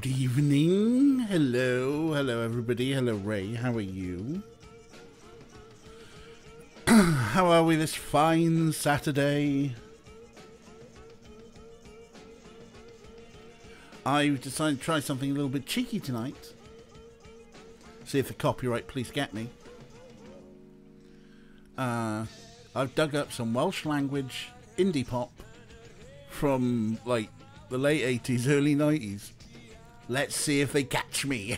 Good evening. Hello. Hello, everybody. Hello, Ray. How are you? How are we this fine Saturday? I've decided to try something a little bit cheeky tonight. See if the copyright police get me. Uh, I've dug up some Welsh language indie pop from like the late 80s, early 90s. Let's see if they catch me.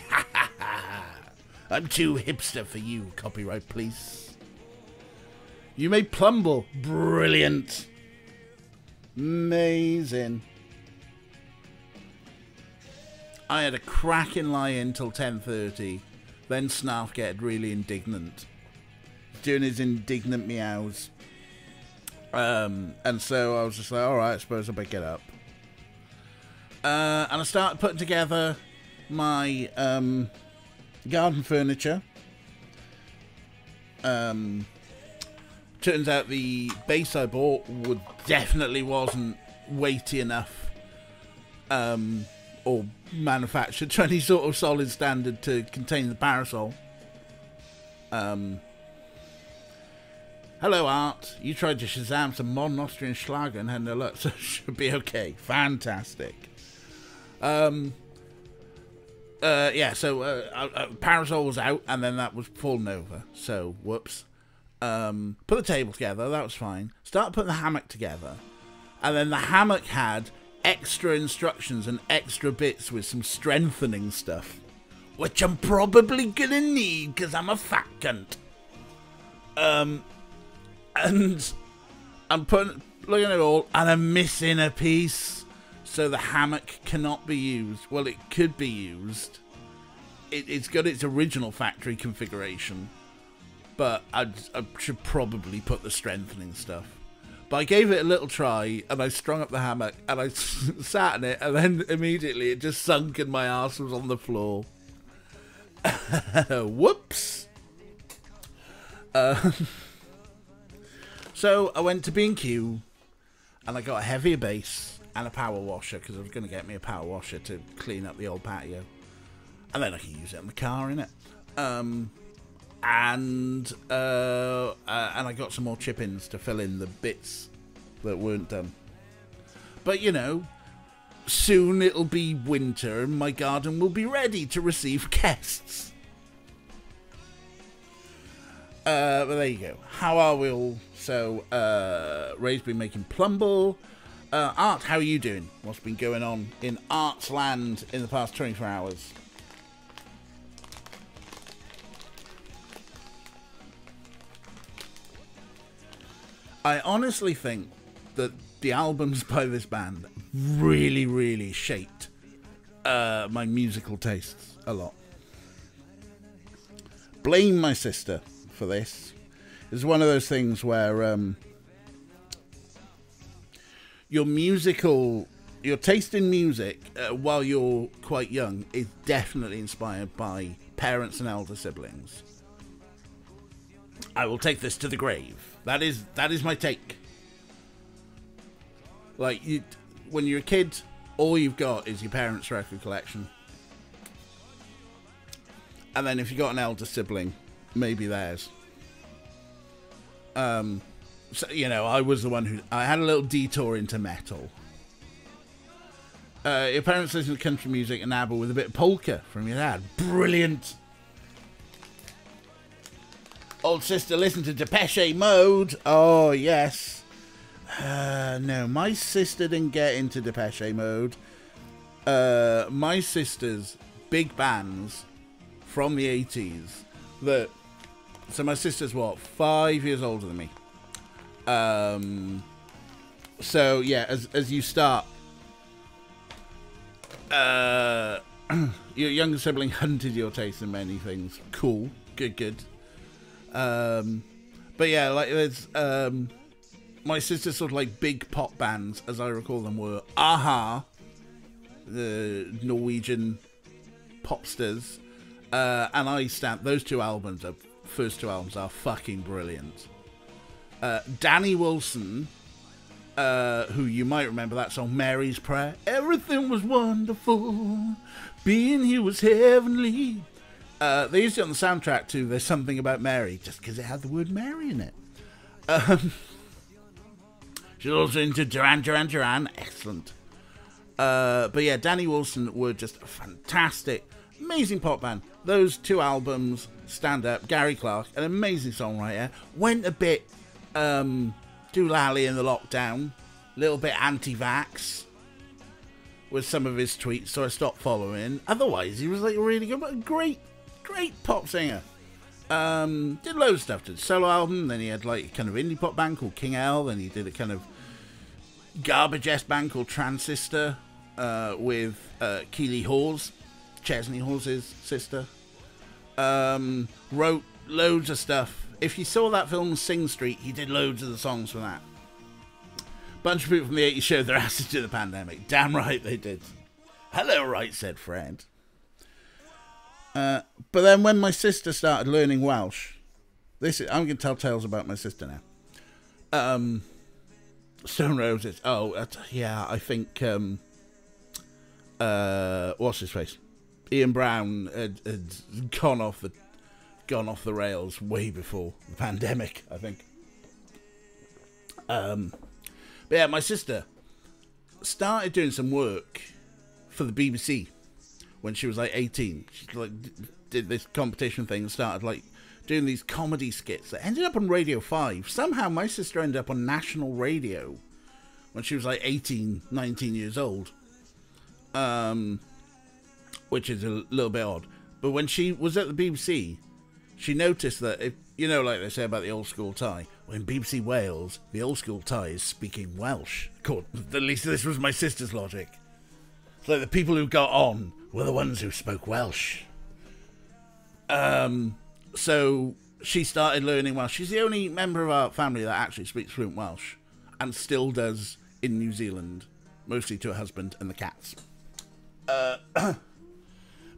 I'm too hipster for you, copyright police. You made Plumble. Brilliant. Amazing. I had a cracking lie until 10.30. Then Snarf get really indignant. Doing his indignant meows. Um, and so I was just like, alright, I suppose I'll pick it up. Uh, and I started putting together my um, garden furniture. Um, turns out the base I bought would definitely wasn't weighty enough um, or manufactured to any sort of solid standard to contain the parasol. Um, hello, Art. You tried to Shazam some modern Austrian Schlager and had no luck, so it should be okay. Fantastic. Um, uh, yeah, so uh, uh, uh, Parasol was out, and then that was falling over. So, whoops. Um, put the table together, that was fine. Start putting the hammock together. And then the hammock had extra instructions and extra bits with some strengthening stuff. Which I'm probably gonna need, because I'm a fat cunt. Um, and I'm putting, looking at it all, and I'm missing a piece so the hammock cannot be used. Well, it could be used. It, has got its original factory configuration, but I'd, I should probably put the strengthening stuff. But I gave it a little try, and I strung up the hammock, and I sat in it, and then immediately it just sunk, and my ass was on the floor. Whoops. Uh, so I went to B&Q, and I got a heavier base and a power washer because I was going to get me a power washer to clean up the old patio, and then I can use it in the car in it. Um, and uh, uh, and I got some more chip-ins to fill in the bits that weren't done. But you know, soon it'll be winter and my garden will be ready to receive guests. Uh, but there you go. How are we all? So, uh, Ray's been making plumble. Uh, Art, how are you doing? What's been going on in Art's land in the past 24 hours? I honestly think that the albums by this band really, really shaped uh, my musical tastes a lot. Blame my sister for this. It's one of those things where um, your musical your taste in music uh, while you're quite young is definitely inspired by parents and elder siblings. I will take this to the grave. That is that is my take. Like you, when you're a kid, all you've got is your parents' record collection, and then if you've got an elder sibling, maybe theirs. Um, so, you know, I was the one who I had a little detour into metal. Uh, your parents listen to country music and ABBA with a bit of polka from your dad. Brilliant. Old sister listened to Depeche Mode. Oh, yes. Uh, no, my sister didn't get into Depeche Mode. Uh, my sister's big bands from the 80s that. So my sister's what? Five years older than me. Um, so yeah, as as you start, uh, your younger sibling hunted your taste in many things. Cool, good, good. Um, but yeah, like there's um, my sister's sort of like big pop bands, as I recall them, were a-ha, the Norwegian popsters, uh, and I stamp those two albums. Are, first two albums are fucking brilliant. Uh, Danny Wilson, uh, who you might remember that song Mary's Prayer. Everything was wonderful being he was heavenly. Uh, they used it on the soundtrack too. There's Something About Mary, just because it had the word Mary in it. Um, she's also into Duran Duran Duran. Excellent. Uh, but yeah, Danny Wilson were just fantastic, amazing pop band. Those two albums stand up. Gary Clark, an amazing songwriter, went a bit um, doolally in the lockdown, a little bit anti-vax with some of his tweets, so I stopped following. Otherwise, he was like really good, but a great, great pop singer. Um, did loads of stuff. Did solo album, then he had like kind of indie pop band called King L. Then he did a kind of garbage ass band called Transister uh, with uh, Keeley Hawes, Chesney Hawkes' sister. Um, wrote loads of stuff. If you saw that film Sing Street, he did loads of the songs for that. Bunch of people from the 80s showed their asses to the pandemic. Damn right they did. Hello, right, said Fred. Uh, but then when my sister started learning Welsh, this is, I'm going to tell tales about my sister now. Um, Stone Roses. Oh, yeah, I think. Um, uh, what's his face? Ian Brown had, had gone off the gone off the rails way before the pandemic. I think. Um, but yeah, my sister started doing some work for the BBC when she was like 18. She like did this competition thing and started like doing these comedy skits that ended up on Radio 5. Somehow my sister ended up on national radio when she was like 18, 19 years old. Um, which is a little bit odd. But when she was at the BBC, she noticed that if you know, like they say about the old school tie, when BBC Wales, the old school tie is speaking Welsh. At least this was my sister's logic. So the people who got on were the ones who spoke Welsh. Um, so she started learning Welsh. She's the only member of our family that actually speaks fluent Welsh, and still does in New Zealand, mostly to her husband and the cats. Uh,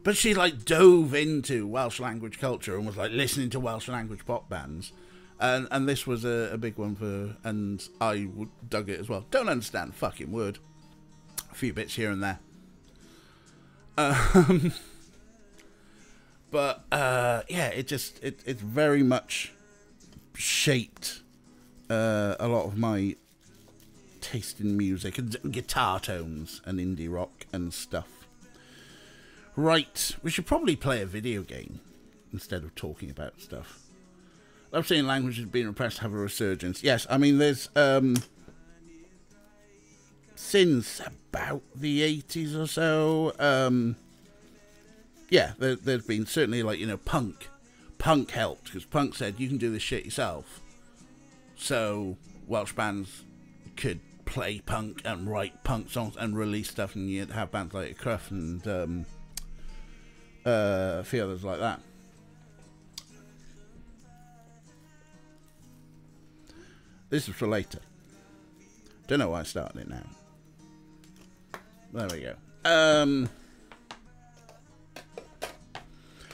but she like dove into Welsh language culture and was like listening to Welsh language pop bands, and and this was a, a big one for, and I dug it as well. Don't understand fucking word, a few bits here and there. Um, but uh, yeah, it just it it's very much shaped uh, a lot of my taste in music and guitar tones and indie rock and stuff. Right, we should probably play a video game instead of talking about stuff. I've seen languages being repressed have a resurgence. Yes, I mean there's um since about the 80s or so um yeah there, has been certainly like you know punk punk helped because punk said you can do this shit yourself so welsh bands could play punk and write punk songs and release stuff, and you'd have bands like Cruff and um, uh, a few others like that. This is for later. Don't know why I started it now. There we go. Um,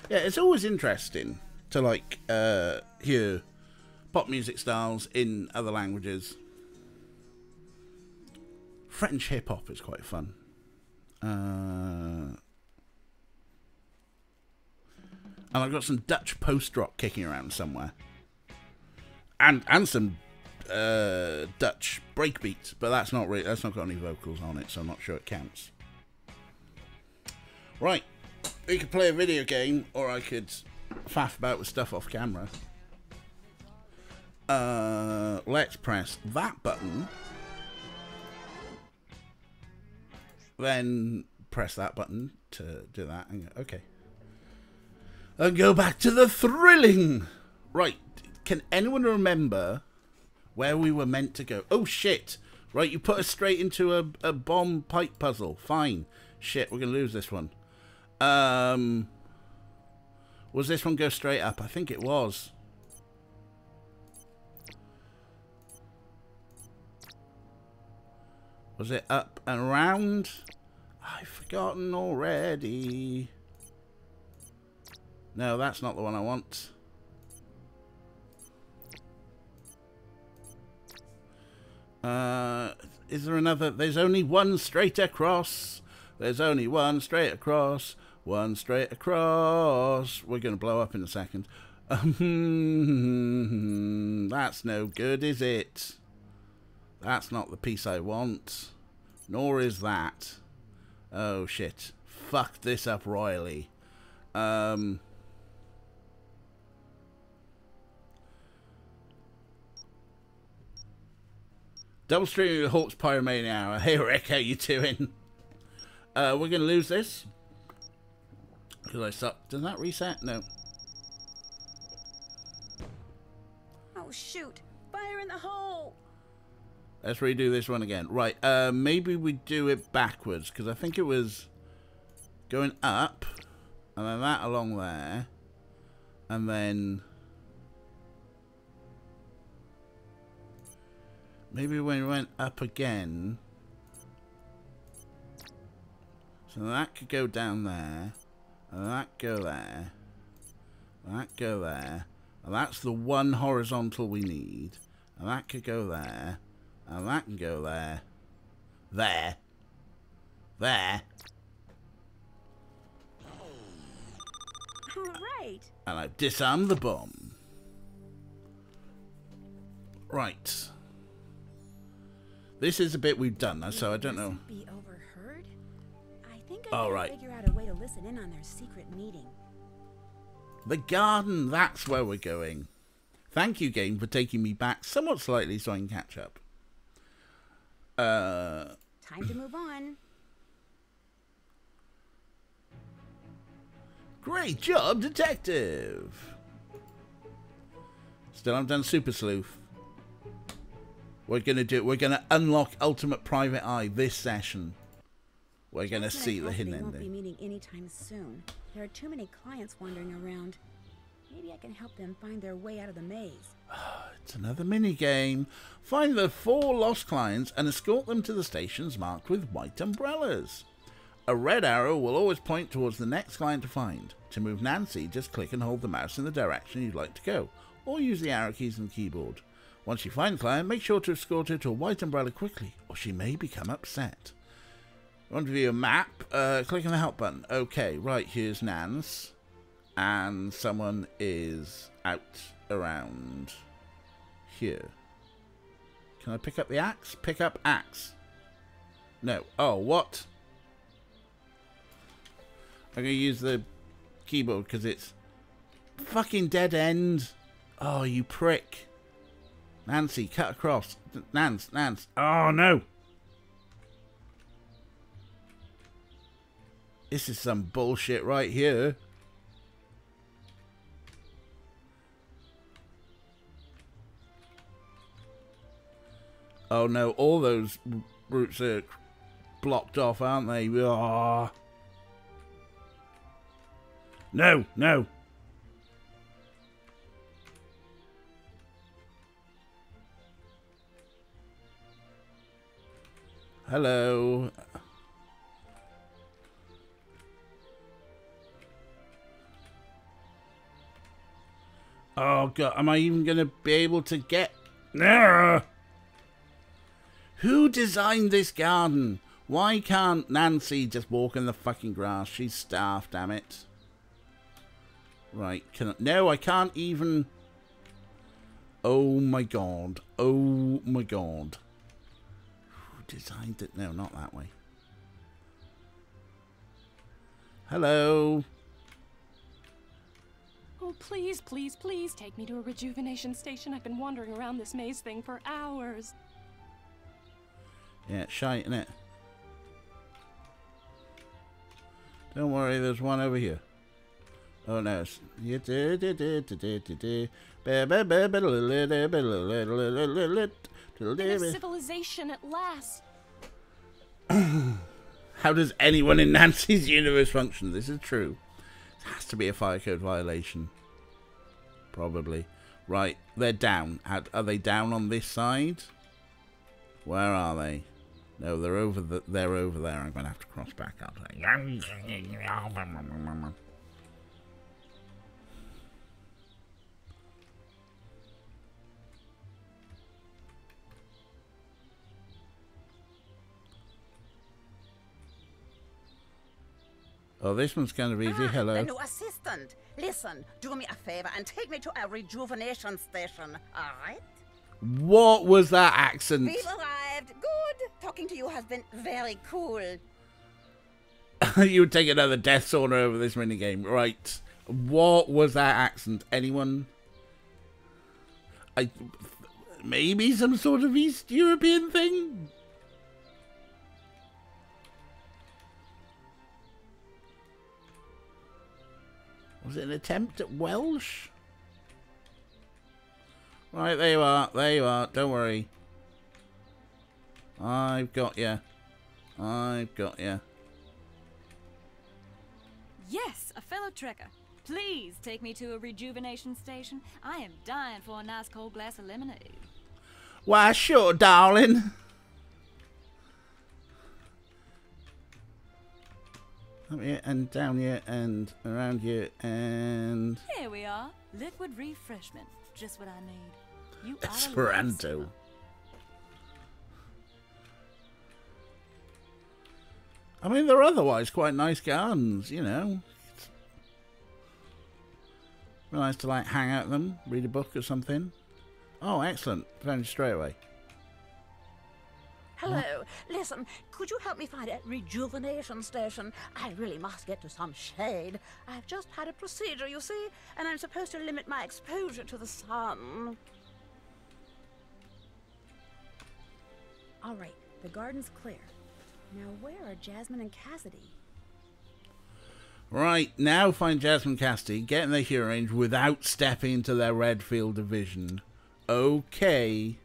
yeah, it's always interesting to like uh, hear pop music styles in other languages French hip hop is quite fun. Uh, and I've got some Dutch post rock kicking around somewhere, and and some uh, Dutch breakbeats, but that's not really that's not got any vocals on it, so I'm not sure it counts. Right, we could play a video game, or I could faff about with stuff off camera. Uh, let's press that button. then press that button to do that okay. And go back to the thrilling. Right, can anyone remember where we were meant to go? Oh shit. Right, you put us straight into a, a bomb pipe puzzle. Fine. Shit, we're going to lose this one. Um, was this one go straight up? I think it was. Was it up and around? I've forgotten already. No, that's not the one I want. Uh, is there another? There's only one straight across. There's only one straight across, one straight across. We're going to blow up in a second. That's no good, is it? That's not the piece I want. Nor is that. Oh, shit. Fuck this up royally. Um... Double streaming with Hawks Pyromania. Hour. Hey Rick, how you doing? Uh, we're gonna lose this. Because I suck. Does that reset? No. Oh shoot! Fire in the hole! Let's redo this one again. Right, uh, maybe we do it backwards. Because I think it was going up. And then that along there. And then... Maybe when we went up again... So that could go down there. And that go there. And that go there. And that's the one horizontal we need. And that could go there. And that can go there. There. There. Right. And I've disarmed the bomb. Right. This is a bit we've done, so I don't know. Be overheard? I think I All right. figure out a way to listen in on their secret meeting. The garden, that's where we're going. Thank you, game, for taking me back somewhat slightly so I can catch up. Uh, Time to move on. great job, detective! Still haven't done Super Sleuth. We're gonna do. We're gonna unlock Ultimate Private Eye this session. We're gonna see the hidden Cassidy won't be meeting anytime soon. There are too many clients wandering around. Maybe I can help them find their way out of the maze. It's another mini game. Find the four lost clients and escort them to the stations marked with white umbrellas. A red arrow will always point towards the next client to find. To move Nancy, just click and hold the mouse in the direction you'd like to go, or use the arrow keys on the keyboard. Once you find client, make sure to escort her to a white umbrella quickly, or she may become upset. Want to view a map? Uh, click on the help button. Okay, right, here's Nance. And someone is out around here. Can I pick up the axe? Pick up axe. No. Oh, what? I'm going to use the keyboard because it's fucking dead end. Oh, you prick. Nancy, cut across. Nance, Nance. Oh, no. This is some bullshit right here. Oh no, all those routes are blocked off, aren't they? Ah. No, no. Hello. Oh god, am I even gonna be able to get there? Who designed this garden? Why can't Nancy just walk in the fucking grass? She's staff, damn it. Right, can I, no, I can't even. Oh my god. Oh my god. Designed it? No, not that way. Hello. Oh, please, please, please take me to a rejuvenation station. I've been wandering around this maze thing for hours. Yeah, it's shite, innit? Don't worry, there's one over here. Oh no. it's- civilization at last. How does anyone in Nancy's universe function? This is true. It has to be a fire code violation. Probably. Right, they're down. Are they down on this side? Where are they? No, they're over. The, they're over there. I'm going to have to cross back up. Oh, this one's kind of easy. Ah, Hello. The new assistant. Listen, do me a favor and take me to a rejuvenation station, all right? What was that accent? We've arrived. Good. Talking to you has been very cool. you would take another death sauna over this minigame. Right. What was that accent? Anyone? I maybe some sort of East European thing? Was it an attempt at Welsh? Right, there you are. There you are. Don't worry. I've got you. I've got you. Yes, a fellow trekker. Please take me to a rejuvenation station. I am dying for a nice cold glass of lemonade. Why, sure, darling. Up here and down here and around here and Here we are. Liquid refreshment. Just what I need. You Esperanto. I mean, they're otherwise quite nice gardens, you know. Nice to like hang out them, read a book or something. Oh, excellent! Found you straight away. Hello. Listen, could you help me find a rejuvenation station? I really must get to some shade. I've just had a procedure, you see, and I'm supposed to limit my exposure to the sun. All right, the garden's clear. Now, where are Jasmine and Cassidy? Right now, find Jasmine Cassidy, get in their hero range without stepping into their red field of vision. Okay.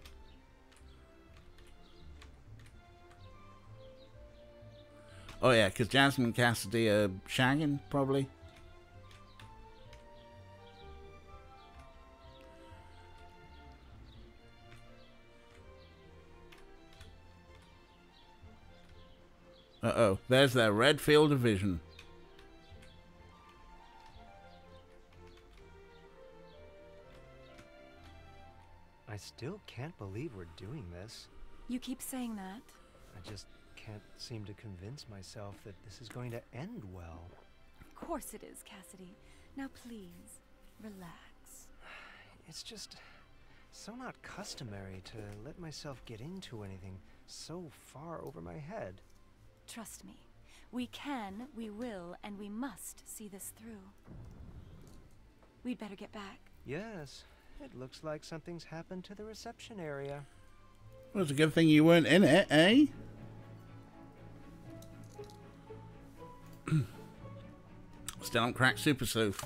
Oh yeah, because Jasmine Cassidy uh, are shagging, probably. Uh-oh, there's their red field of vision. I still can't believe we're doing this. You keep saying that. I just can't seem to convince myself that this is going to end well. Of course it is, Cassidy. Now please, relax. It's just so not customary to let myself get into anything so far over my head. Trust me. We can, we will, and we must see this through. We'd better get back. Yes, it looks like something's happened to the reception area. Well, it's a good thing you weren't in it, eh? Still on crack super sleuth.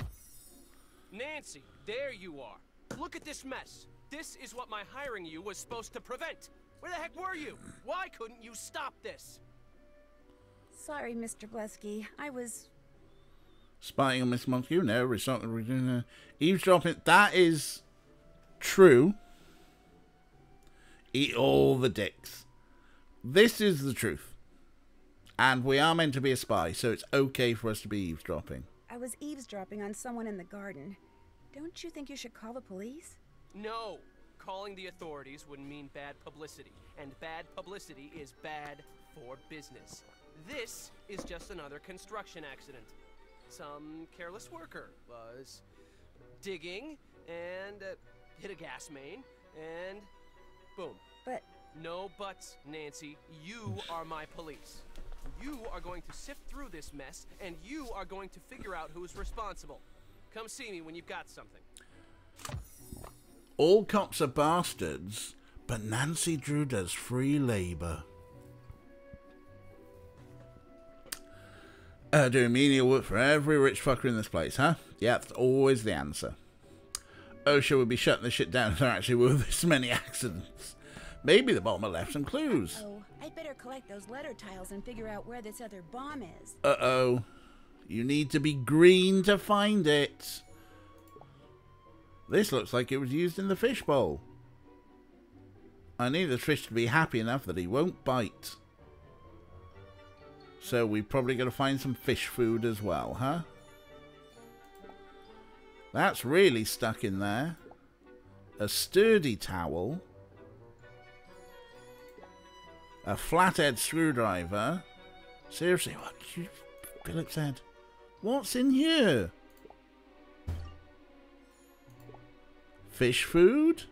Nancy, there you are. Look at this mess. This is what my hiring you was supposed to prevent. Where the heck were you? Why couldn't you stop this? Sorry, Mr. Blesky. I was. Spying on Miss Montague, no, resorting, uh, eavesdropping. That is true. Eat all the dicks. This is the truth. And we are meant to be a spy, so it's okay for us to be eavesdropping. I was eavesdropping on someone in the garden. Don't you think you should call the police? No. Calling the authorities would mean bad publicity, and bad publicity is bad for business. This is just another construction accident. Some careless worker was digging and uh, hit a gas main, and boom. But No buts, Nancy. You are my police. You are going to sift through this mess, and you are going to figure out who's responsible. Come see me when you've got something. All cops are bastards, but Nancy Drew does free labor. Uh, doing menial work for every rich fucker in this place, huh? Yeah, that's always the answer. OSHA would be shutting this shit down if there actually were this many accidents. Maybe the bomber left some clues. oh, I'd better collect those letter tiles and figure out where this other bomb is. Uh oh. You need to be green to find it. This looks like it was used in the fishbowl. I need the fish to be happy enough that he won't bite. So we probably got to find some fish food as well, huh? That's really stuck in there. A sturdy towel. A flathead screwdriver. Seriously, what you, Philip said? What's in here? Fish food?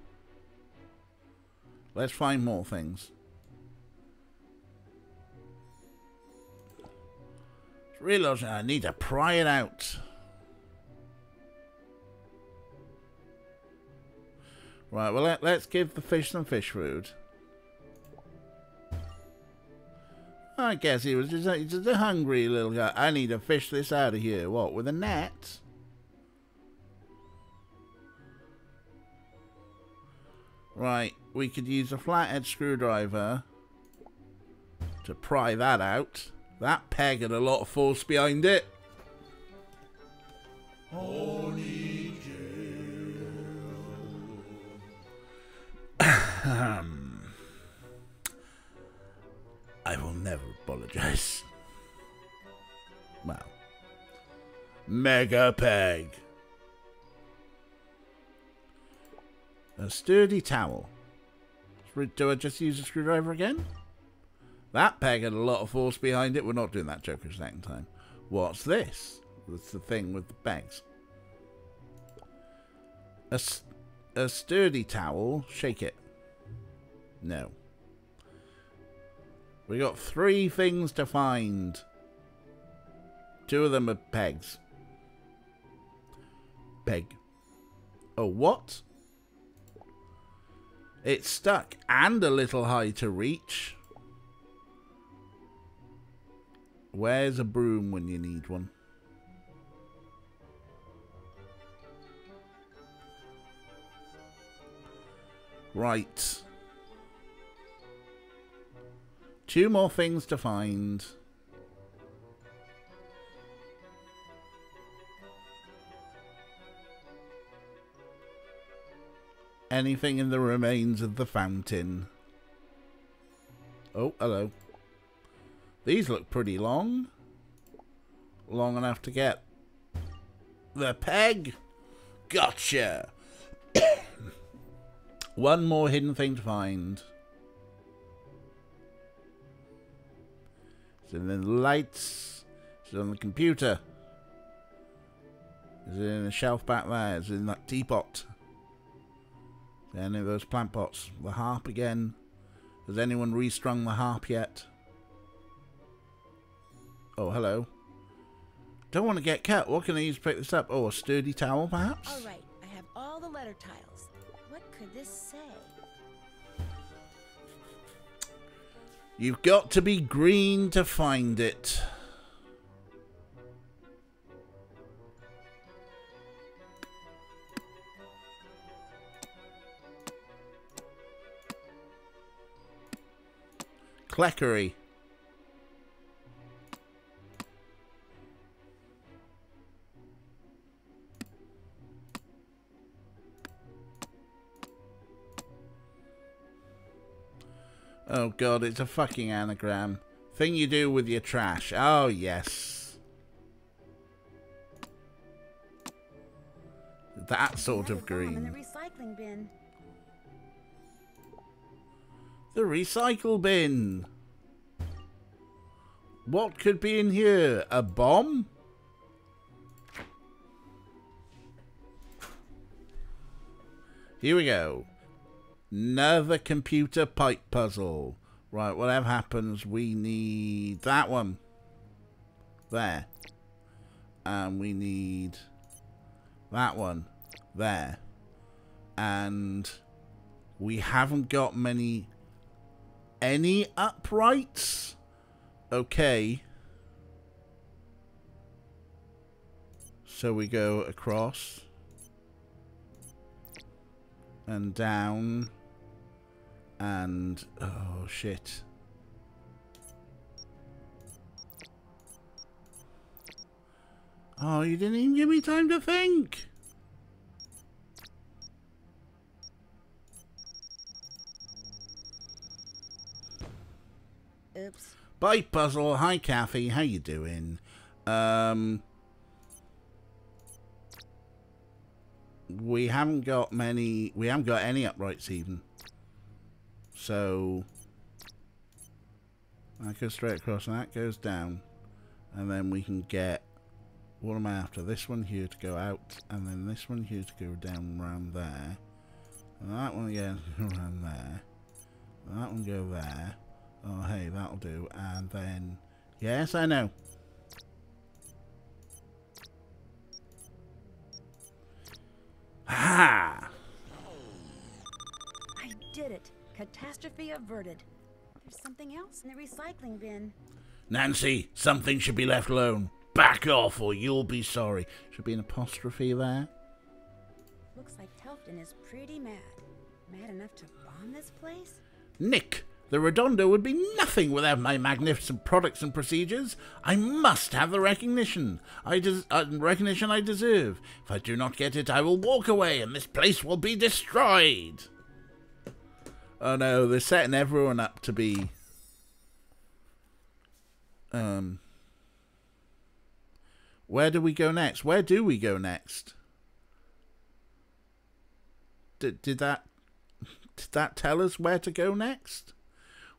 Let's find more things. Realizing I need to pry it out. Right, well, let, let's give the fish some fish food. I guess he was just a, just a hungry little guy. I need to fish this out of here. What, with a net? Right, we could use a flathead screwdriver to pry that out. That peg had a lot of force behind it. I will never apologize. Well, Mega Peg. A sturdy towel. Do I just use a screwdriver again? That peg had a lot of force behind it. We're not doing that joke a second time. What's this? That's the thing with the pegs. A a sturdy towel. Shake it. No. We got three things to find. Two of them are pegs. Peg. Oh, what? It's stuck and a little high to reach. Where's a broom when you need one? Right. Two more things to find. Anything in the remains of the fountain. Oh, hello. These look pretty long. Long enough to get the peg. Gotcha. One more hidden thing to find. Is it in the lights? Is it on the computer? Is it in the shelf back there? Is it in that teapot? Any of those plant pots? The harp again? Has anyone restrung the harp yet? Oh, hello. Don't want to get cut. What can I use to pick this up? Oh, a sturdy towel, perhaps? All right, I have all the letter tiles. What could this say? You've got to be green to find it. Cleckery. Oh god, it's a fucking anagram. Thing you do with your trash. Oh yes. That sort of In the green. recycling bin. The recycle bin. What could be in here? A bomb? Here we go. Another computer pipe puzzle. Right, whatever happens, we need that one. There. And we need that one. There. And we haven't got many any uprights? Okay. So we go across and down and oh shit. Oh, you didn't even give me time to think. Oops. Bye puzzle. Hi Kathy, how you doing? Um we haven't got many we haven't got any uprights even. So that goes straight across and that goes down. And then we can get What am I after? This one here to go out, and then this one here to go down around there. And that one again around there. And that one go there. Oh, hey, that'll do. And then... Yes, I know. Ha! I did it. Catastrophe averted. There's something else in the recycling bin. Nancy, something should be left alone. Back off or you'll be sorry. Should be an apostrophe there. Looks like Halfdan is pretty mad. Mad enough to bomb this place? Nick, the Redondo would be nothing without my magnificent products and procedures. I must have the recognition. I des- uh, recognition I deserve. If I do not get it, I will walk away, and this place will be destroyed. Oh no, they're setting everyone up to be. Um. Where do we go next? Where do we go next? Did did that did that tell us where to go next?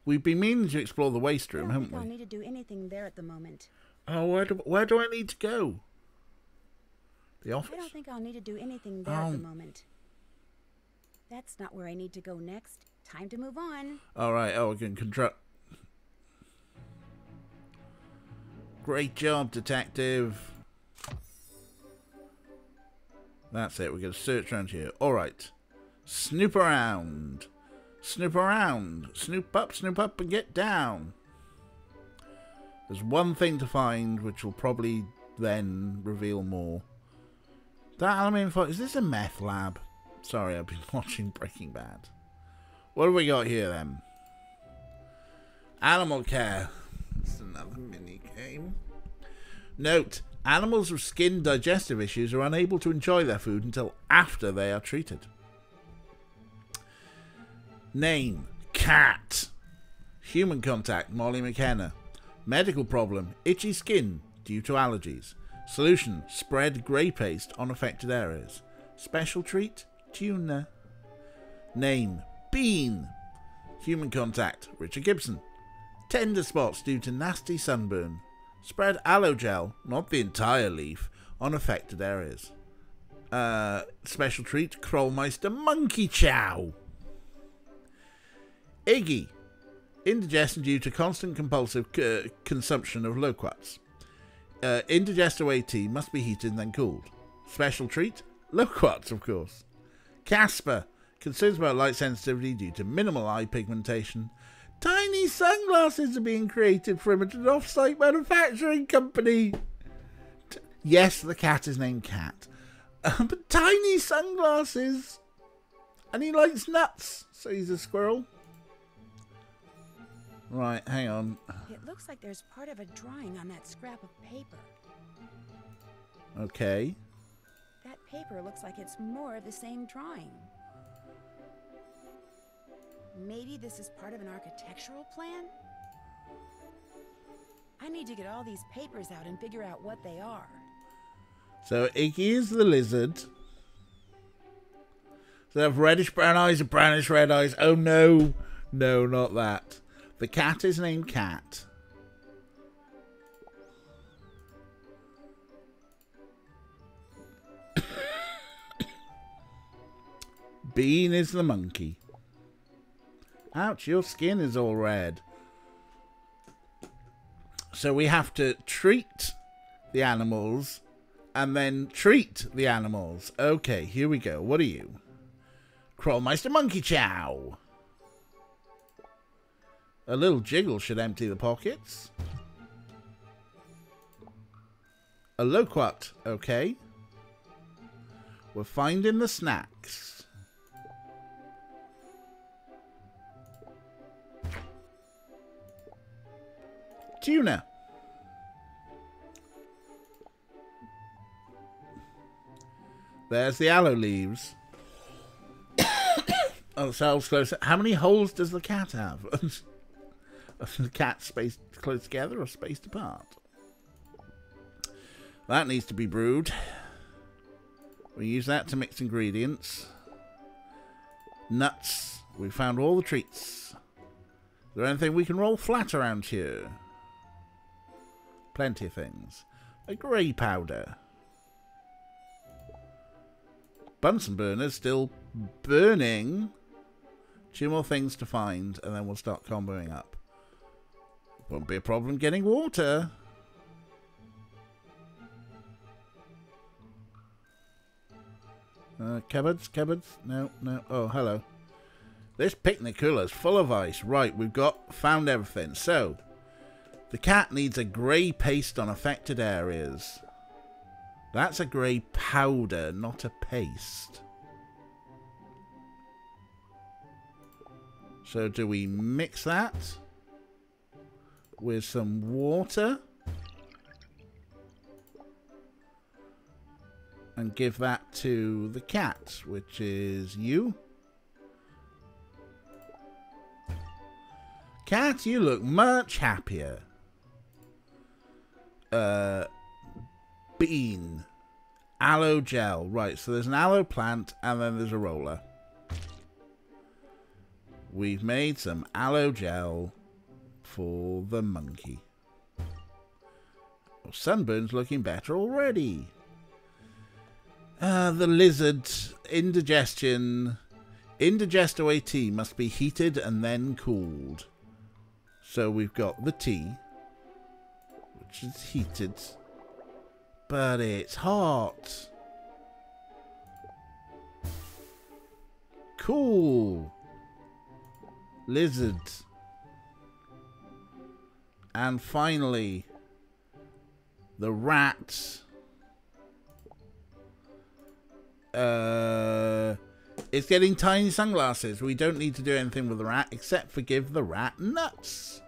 We've been meaning to explore the waste I room, don't haven't we? need to do anything there at the moment. Oh, where do where do I need to go? The office. I don't think I'll need to do anything there at the Oh. moment. That's not where I need to go next. Time to move on. All right. Oh, we control. Great job, detective. That's it. We're going to search around here. All right. Snoop around. Snoop around. Snoop up, snoop up, and get down. There's one thing to find, which will probably then reveal more. That aluminium foil. Is this a meth lab? Sorry, I've been watching Breaking Bad. What do we got here then? Animal care. It's another mini game. Note: Animals with skin digestive issues are unable to enjoy their food until after they are treated. Name: Cat. Human contact: Molly McKenna. Medical problem: itchy skin due to allergies. Solution: spread grey paste on affected areas. Special treat: tuna. Name: Bean. Human contact: Richard Gibson. Tender spots due to nasty sunburn. Spread aloe gel, not the entire leaf, on affected areas. Uh, special treat: Krollmeister Monkey Chow. Iggy. Indigestion due to constant compulsive uh, consumption of loquats. Uh, indigesto AT must be heated and then cooled. Special treat: loquats, of course. Casper. Concerns about light sensitivity due to minimal eye pigmentation. Tiny sunglasses are being created from an off-site manufacturing company. T- yes, the cat is named Cat. Uh, but tiny sunglasses. And he likes nuts, so he's a squirrel. Right, hang on. It looks like there's part of a drawing on that scrap of paper. Okay. That paper looks like it's more of the same drawing. Maybe this is part of an architectural plan? I need to get all these papers out and figure out what they are. So Iggy is the lizard. So they have reddish brown eyes and brownish red eyes. Oh no, no, not that. The cat is named Cat. Bean is the monkey. Ouch, your skin is all red. So we have to treat the animals and then treat the animals. Okay, here we go. What are you? Krollmeister Monkey Chow. A little jiggle should empty the pockets. A loquat, okay. We're finding the snacks. Tuna. There's the aloe leaves. oh, cells close. How many holes does the cat have? the cat spaced close together or spaced apart? That needs to be brewed. We use that to mix ingredients. Nuts. We found all the treats. Is there anything we can roll flat around here? Plenty of things. a grey powder. Bunsen burner's still burning. Two more things to find, and then we'll start comboing up. Won't be a problem getting water. Uh, cupboards, cupboards. No, no. Oh, hello. This picnic cooler's full of ice. Right, we've got found everything. So, the cat needs a grey paste on affected areas. That's a grey powder, not a paste. So do we mix that with some water? And give that to the cat, which is you. Cat, you look much happier. Uh, bean. Aloe gel. Right, so there's an aloe plant and then there's a roller. We've made some aloe gel for the monkey. Well, sunburn's looking better already. Uh, the lizard indigestion. Indigesto tea must be heated and then cooled. So we've got the tea, which is heated, but it's hot. Cool. Lizard. And finally, the rat. Uh, it's getting tiny sunglasses. We don't need to do anything with the rat except for give the rat nuts.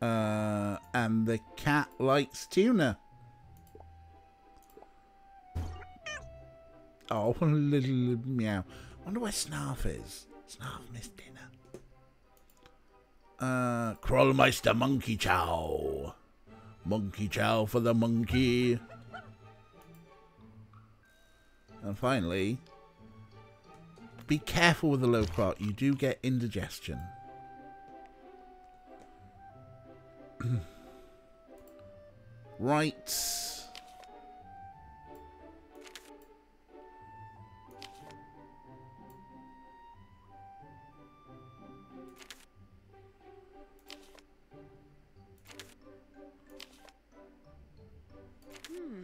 Uh, and the cat likes tuna. Oh, little meow. Wonder where Snarf is. Snarf missed dinner. Uh, Krollmeister Monkey Chow. Monkey Chow for the monkey. And finally, be careful with the loquat. You do get indigestion. right. Hmm.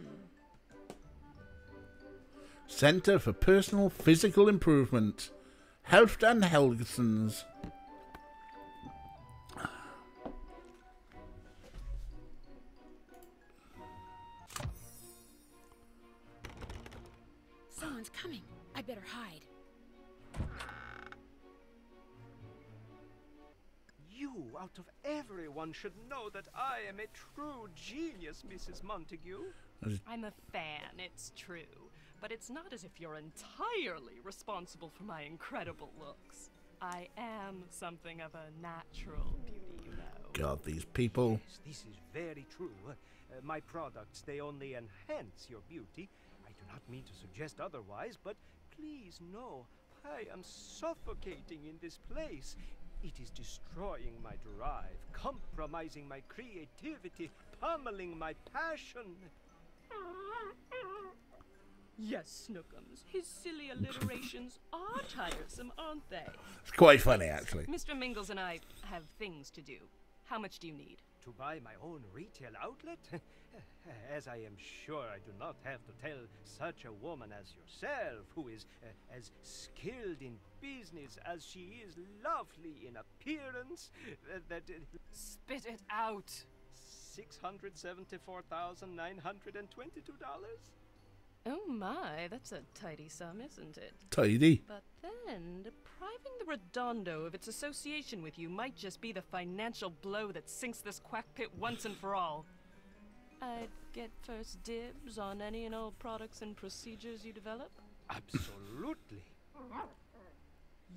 Center for Personal Physical Improvement. Halfdan Helgesons. Out of everyone, should know that I am a true genius, Mrs. Montague. I'm a fan, it's true. But it's not as if you're entirely responsible for my incredible looks. I am something of a natural beauty, you know. God, these people. Yes, this is very true. Uh, my products, they only enhance your beauty. I do not mean to suggest otherwise, but please know, I am suffocating in this place. It is destroying my drive, compromising my creativity, pummeling my passion. Yes, Snookums, his silly alliterations are tiresome, aren't they? It's quite funny, actually. Mr. Mingles and I have things to do. How much do you need? To buy my own retail outlet? as I am sure I do not have to tell such a woman as yourself, who is uh, as skilled in business as she is lovely in appearance, uh, that uh, Spit it out! $674,922? Oh my, that's a tidy sum, isn't it? Tidy. But then, depriving the Redondo of its association with you might just be the financial blow that sinks this quack pit once and for all. I'd get first dibs on any and all products and procedures you develop. Absolutely.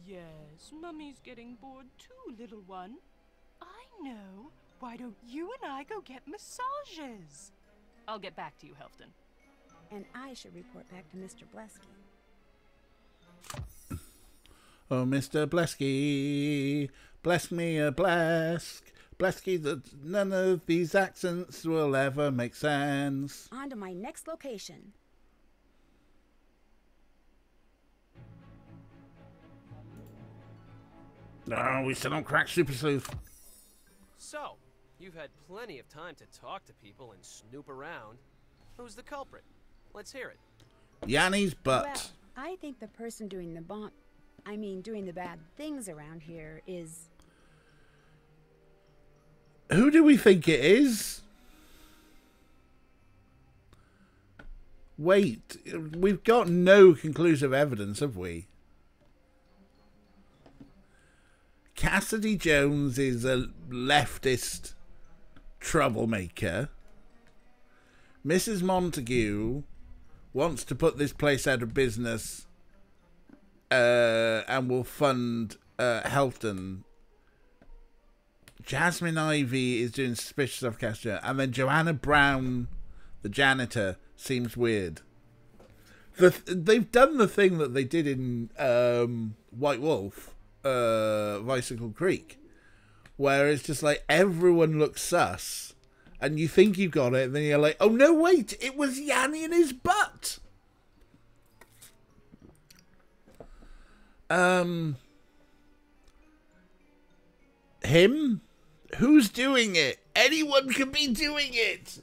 Yes, Mummy's getting bored too, little one. I know. Why don't you and I go get massages? I'll get back to you, Halfdan. And I should report back to Mr. Blesky. Oh, Mr. Blesky. Bless me, bless. Bless me that none of these accents will ever make sense. On to my next location. No, we still don't crack Super Sleuth. So, you've had plenty of time to talk to people and snoop around. Who's the culprit? Let's hear it. Yanni's butt. Well, I think the person doing the bomb, I mean, doing the bad things around here is. Who do we think it is? Wait, we've got no conclusive evidence, have we? Cassidy Jones is a leftist troublemaker. Mrs. Montague wants to put this place out of business uh, and will fund uh, Helton. Jasmine Ivy is doing suspicious of Cassidy, and then Joanna Brown, the janitor, seems weird. The they've done the thing that they did in um, White Wolf uh, Bicycle Creek, where it's just like everyone looks sus, and you think you've got it, and then you're like, oh no, wait, it was Yanni in his butt. Um, him? Who's doing it? Anyone can be doing it.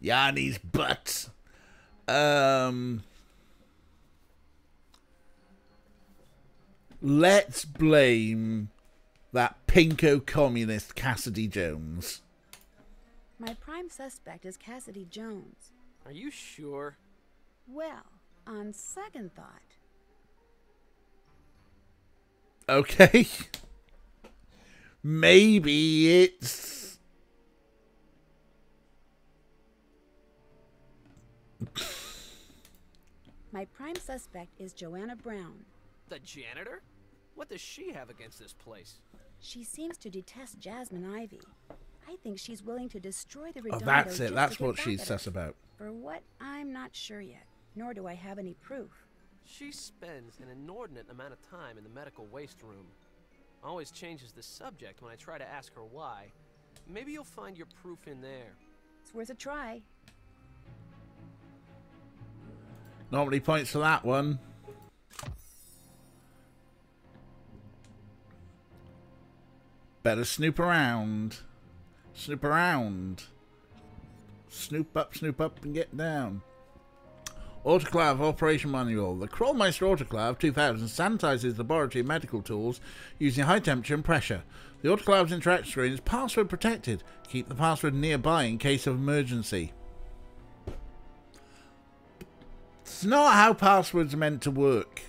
Yanni's butt. Um. Let's blame that pinko communist Cassidy Jones. My prime suspect is Cassidy Jones. Are you sure? Well, on second thought, Okay. Maybe it's. my prime suspect is Joanna Brown. The janitor? What does she have against this place? She seems to detest Jasmine Ivy. I think she's willing to destroy the Oh, that's it. to That's what back she's sus about. For what? I'm not sure yet, nor do I have any proof. She spends an inordinate amount of time in the medical waste room. Always changes the subject when I try to ask her why. Maybe you'll find your proof in there. It's worth a try. Not many points for that one. Better snoop around. Snoop around. Snoop up, snoop up, and get down. Autoclave Operation Manual. The Krollmeister Autoclave 2000 sanitizes laboratory medical tools using high temperature and pressure. The autoclave's interaction screen is password protected. Keep the password nearby in case of emergency. It's not how passwords are meant to work.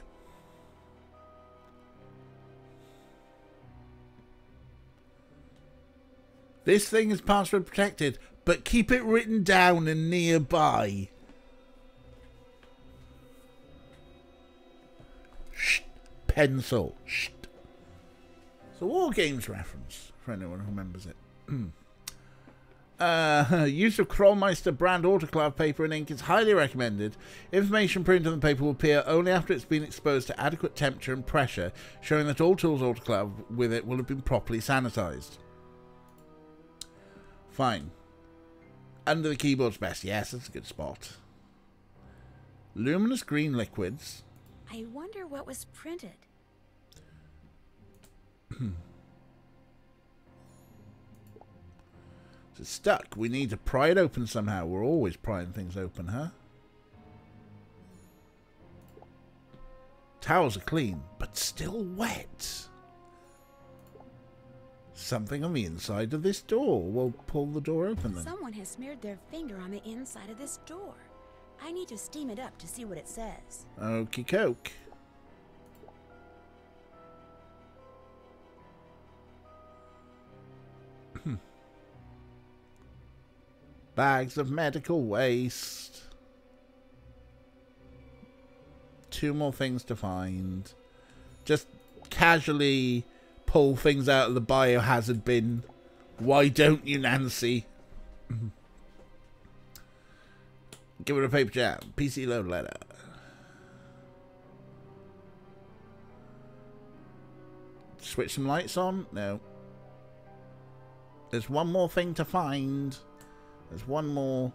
This thing is password protected, but keep it written down and nearby. Shh. Pencil. Shh. It's a War Games reference, for anyone who remembers it. Uh, use of Krollmeister brand autoclave paper and ink is highly recommended. Information printed on the paper will appear only after it's been exposed to adequate temperature and pressure, showing that all tools autoclave with it will have been properly sanitized. Fine. Under the keyboard's best. Yes, that's a good spot. Luminous green liquids. I wonder what was printed. It's stuck. We need to pry it open somehow. We're always prying things open, huh? Towels are clean, but still wet. Something on the inside of this door. We'll pull the door open then. Someone has smeared their finger on the inside of this door. I need to steam it up to see what it says. Okie coke. Hmm. Bags of medical waste. Two more things to find. Just casually pull things out of the biohazard bin. Why don't you, Nancy? Give it a paper jam. PC load letter. switch some lights on? No. There's one more thing to find. There's one more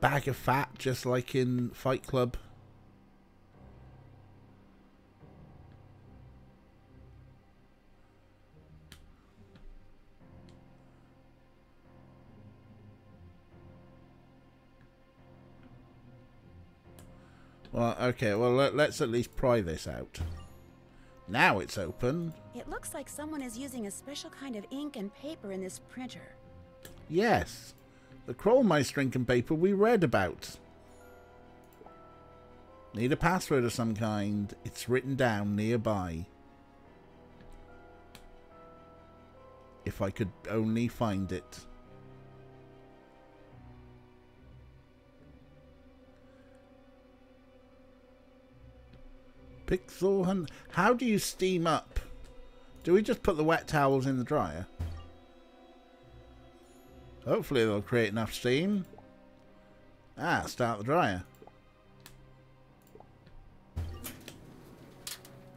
bag of fat, just like in Fight Club. Well, okay, well, let, let's at least pry this out. Now it's open. It looks like someone is using a special kind of ink and paper in this printer. Yes, the Krollmeister ink and paper we read about. Need a password of some kind. It's written down nearby. If I could only find it. Pixel Hunt. How do you steam up? Do we just put the wet towels in the dryer? Hopefully they'll create enough steam. Ah, start the dryer.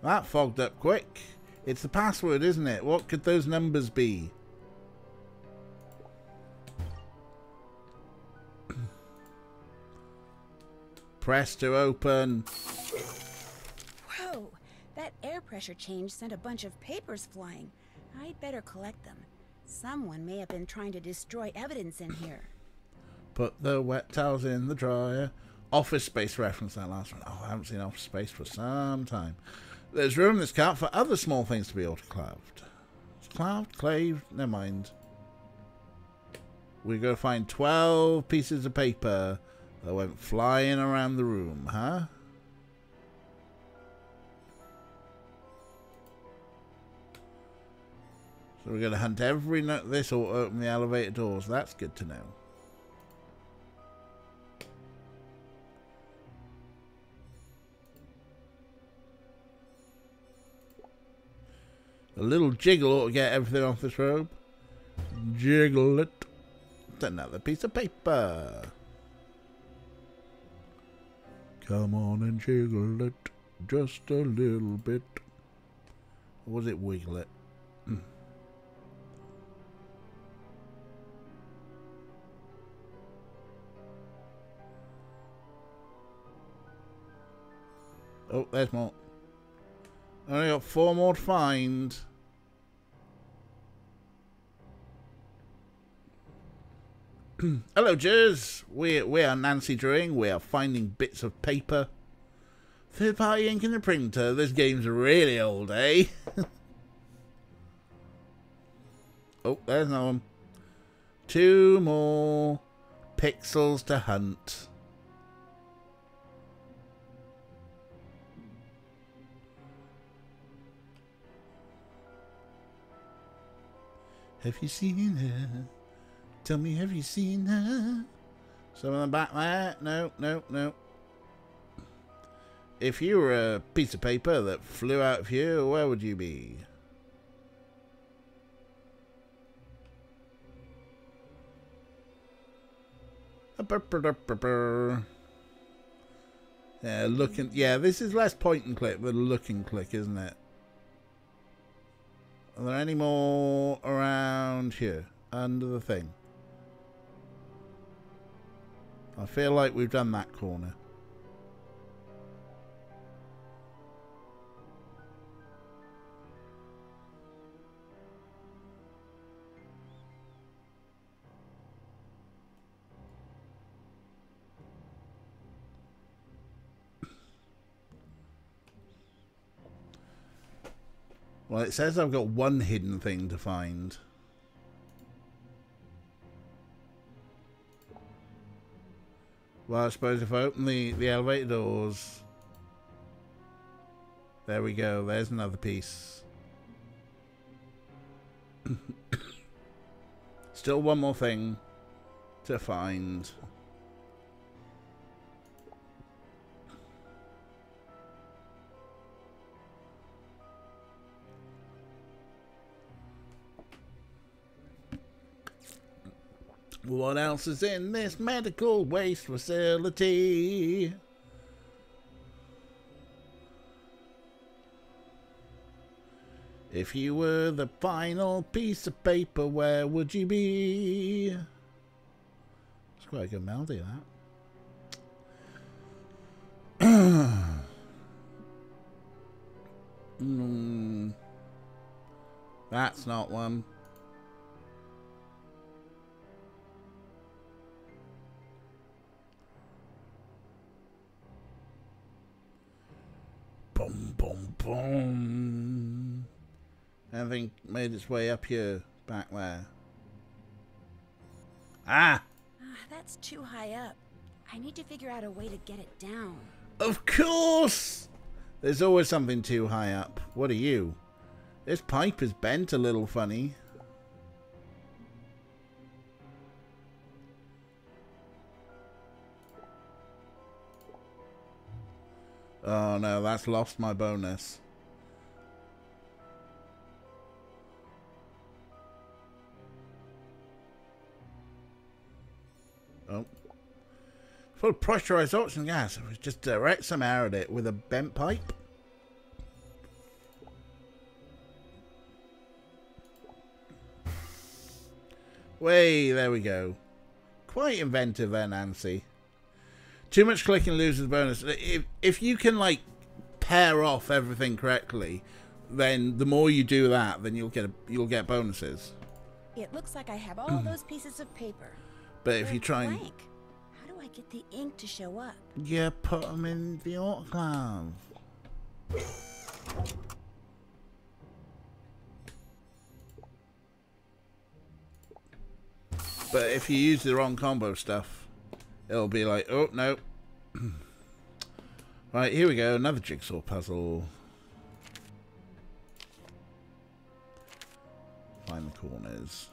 That fogged up quick. It's the password, isn't it? What could those numbers be? Press to open. Pressure change sent a bunch of papers flying. I'd better collect them. Someone may have been trying to destroy evidence in here. Put the wet towels in the dryer. Office Space reference that last one. Oh, I haven't seen Office Space for some time. There's room in this cart for other small things to be autoclaved. Claved, claved, never mind. We're to find 12 pieces of paper that went flying around the room, huh? So we're going to hunt every note this or open the elevator doors. That's good to know. A little jiggle ought to get everything off this robe. Jiggle it. It's another piece of paper. Come on and jiggle it just a little bit. Or was it wiggle it? Oh, there's more. I Only got four more to find. Hello, Jers. We we are Nancy Drawing. We are finding bits of paper. Third party ink in the printer. This game's really old, eh? oh, there's another one. Two more pixels to hunt. Have you seen her? Tell me, have you seen her? Some on the back there? No, no, no. If you were a piece of paper that flew out of here, where would you be? Yeah, looking. Yeah, this is less point and click than look and click, isn't it? Are there any more around here? Under the thing? I feel like we've done that corner. Well, it says I've got one hidden thing to find. Well, I suppose if I open the, the elevator doors... There we go. There's another piece. Still one more thing to find. What else is in this medical waste facility? If you were the final piece of paper, where would you be? It's quite a good melody, that. mm, that's not one. Boom, boom, boom. Everything made its way up here, back there. Ah! Ah, that's too high up. I need to figure out a way to get it down. Of course! There's always something too high up. What are you? This pipe is bent a little funny. Oh no, that's lost my bonus. Oh. Full pressurized oxygen gas. It was just direct some air at it with a bent pipe. Way, there we go. Quite inventive there, Nancy. Too much clicking loses bonus. If, if you can, like, pair off everything correctly, then the more you do that, then you'll get a, you'll get bonuses. It looks like I have all those pieces of paper. But if you try and blank. How do I get the ink to show up? Yeah, put them in the autoclave. But if you use the wrong combo stuff, it'll be like, oh no. right, here we go, another jigsaw puzzle. Find the corners.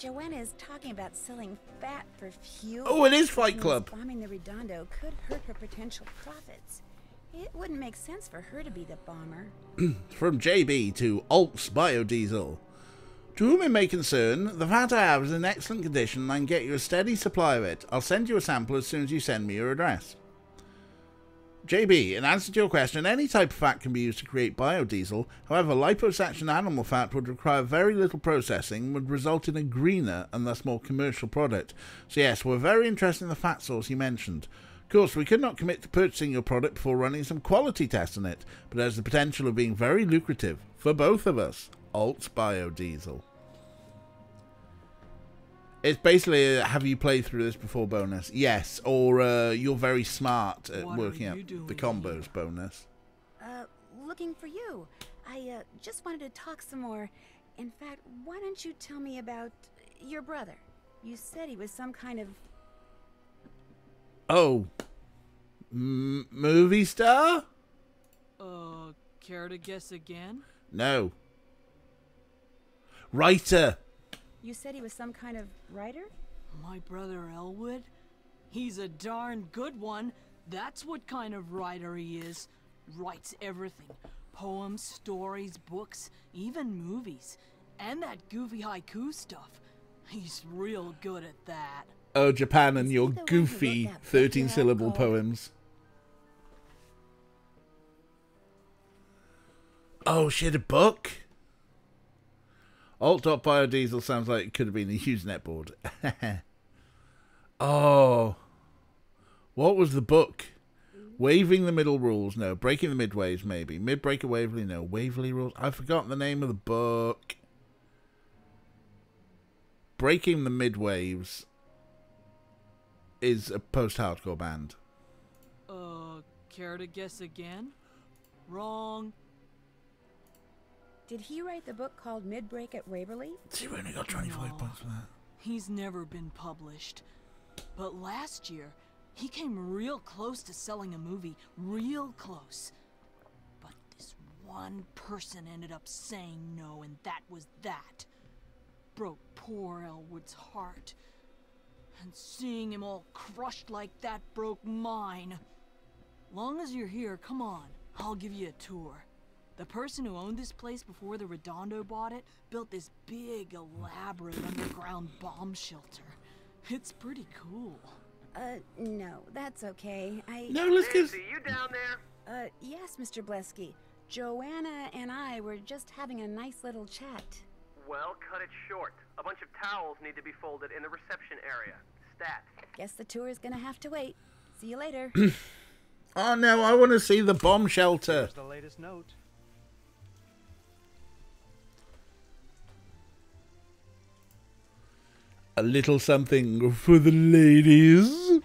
Joanna is talking about selling fat for fuel. Oh, it is Fight Club. Bombing the Redondo could hurt her potential profits. It wouldn't make sense for her to be the bomber. From JB to Alts Biodiesel. To whom it may concern, the fat I have is in excellent condition and I can get you a steady supply of it. I'll send you a sample as soon as you send me your address. JB, in answer to your question, any type of fat can be used to create biodiesel. However, liposuction animal fat would require very little processing and would result in a greener and thus more commercial product. So yes, we're very interested in the fat source you mentioned. Of course, we could not commit to purchasing your product before running some quality tests on it, but there's the potential of being very lucrative for both of us. Alt Biodiesel. It's basically a have you played through this before bonus? Yes, or uh, you're very smart at What working out the combos bonus. Uh, looking for you. I, uh, just wanted to talk some more. In fact, why don't you tell me about your brother? You said he was some kind of. Oh, M- movie star? Uh, care to guess again? No. Writer. You said he was some kind of writer? My brother Elwood? He's a darn good one. That's what kind of writer he is. Writes everything poems, stories, books, even movies. And that goofy haiku stuff. He's real good at that. Oh, Japan and your the one who wrote goofy 13-syllable poems. Oh, she had a book? Alt.biodiesel sounds like it could have been a Usenet board. oh. What was the book? Waving the middle rules, no. Breaking the midways, maybe. Mid-breaker Waverly, no. Waverly rules. I've forgotten the name of the book. Breaking the midwaves is a post-hardcore band. Uh, care to guess again? Wrong. Did he write the book called Midbreak at Waverly? See, we only got 25 No. points for that. He's never been published. But last year, he came real close to selling a movie. Real close. But this one person ended up saying no, and that was that. Broke poor Elwood's heart. And seeing him all crushed like that broke mine. Long as you're here, come on, I'll give you a tour. The person who owned this place before the Redondo bought it built this big, elaborate underground bomb shelter. It's pretty cool. Uh, no, that's okay. I. No, let's get. Nancy, you down there? Uh, yes, Mr. Blesky. Joanna and I were just having a nice little chat. Well, cut it short. A bunch of towels need to be folded in the reception area. Stat. Guess the tour is gonna have to wait. See you later. Oh no, I want to see the bomb shelter. Here's the latest note. A little something for the ladies.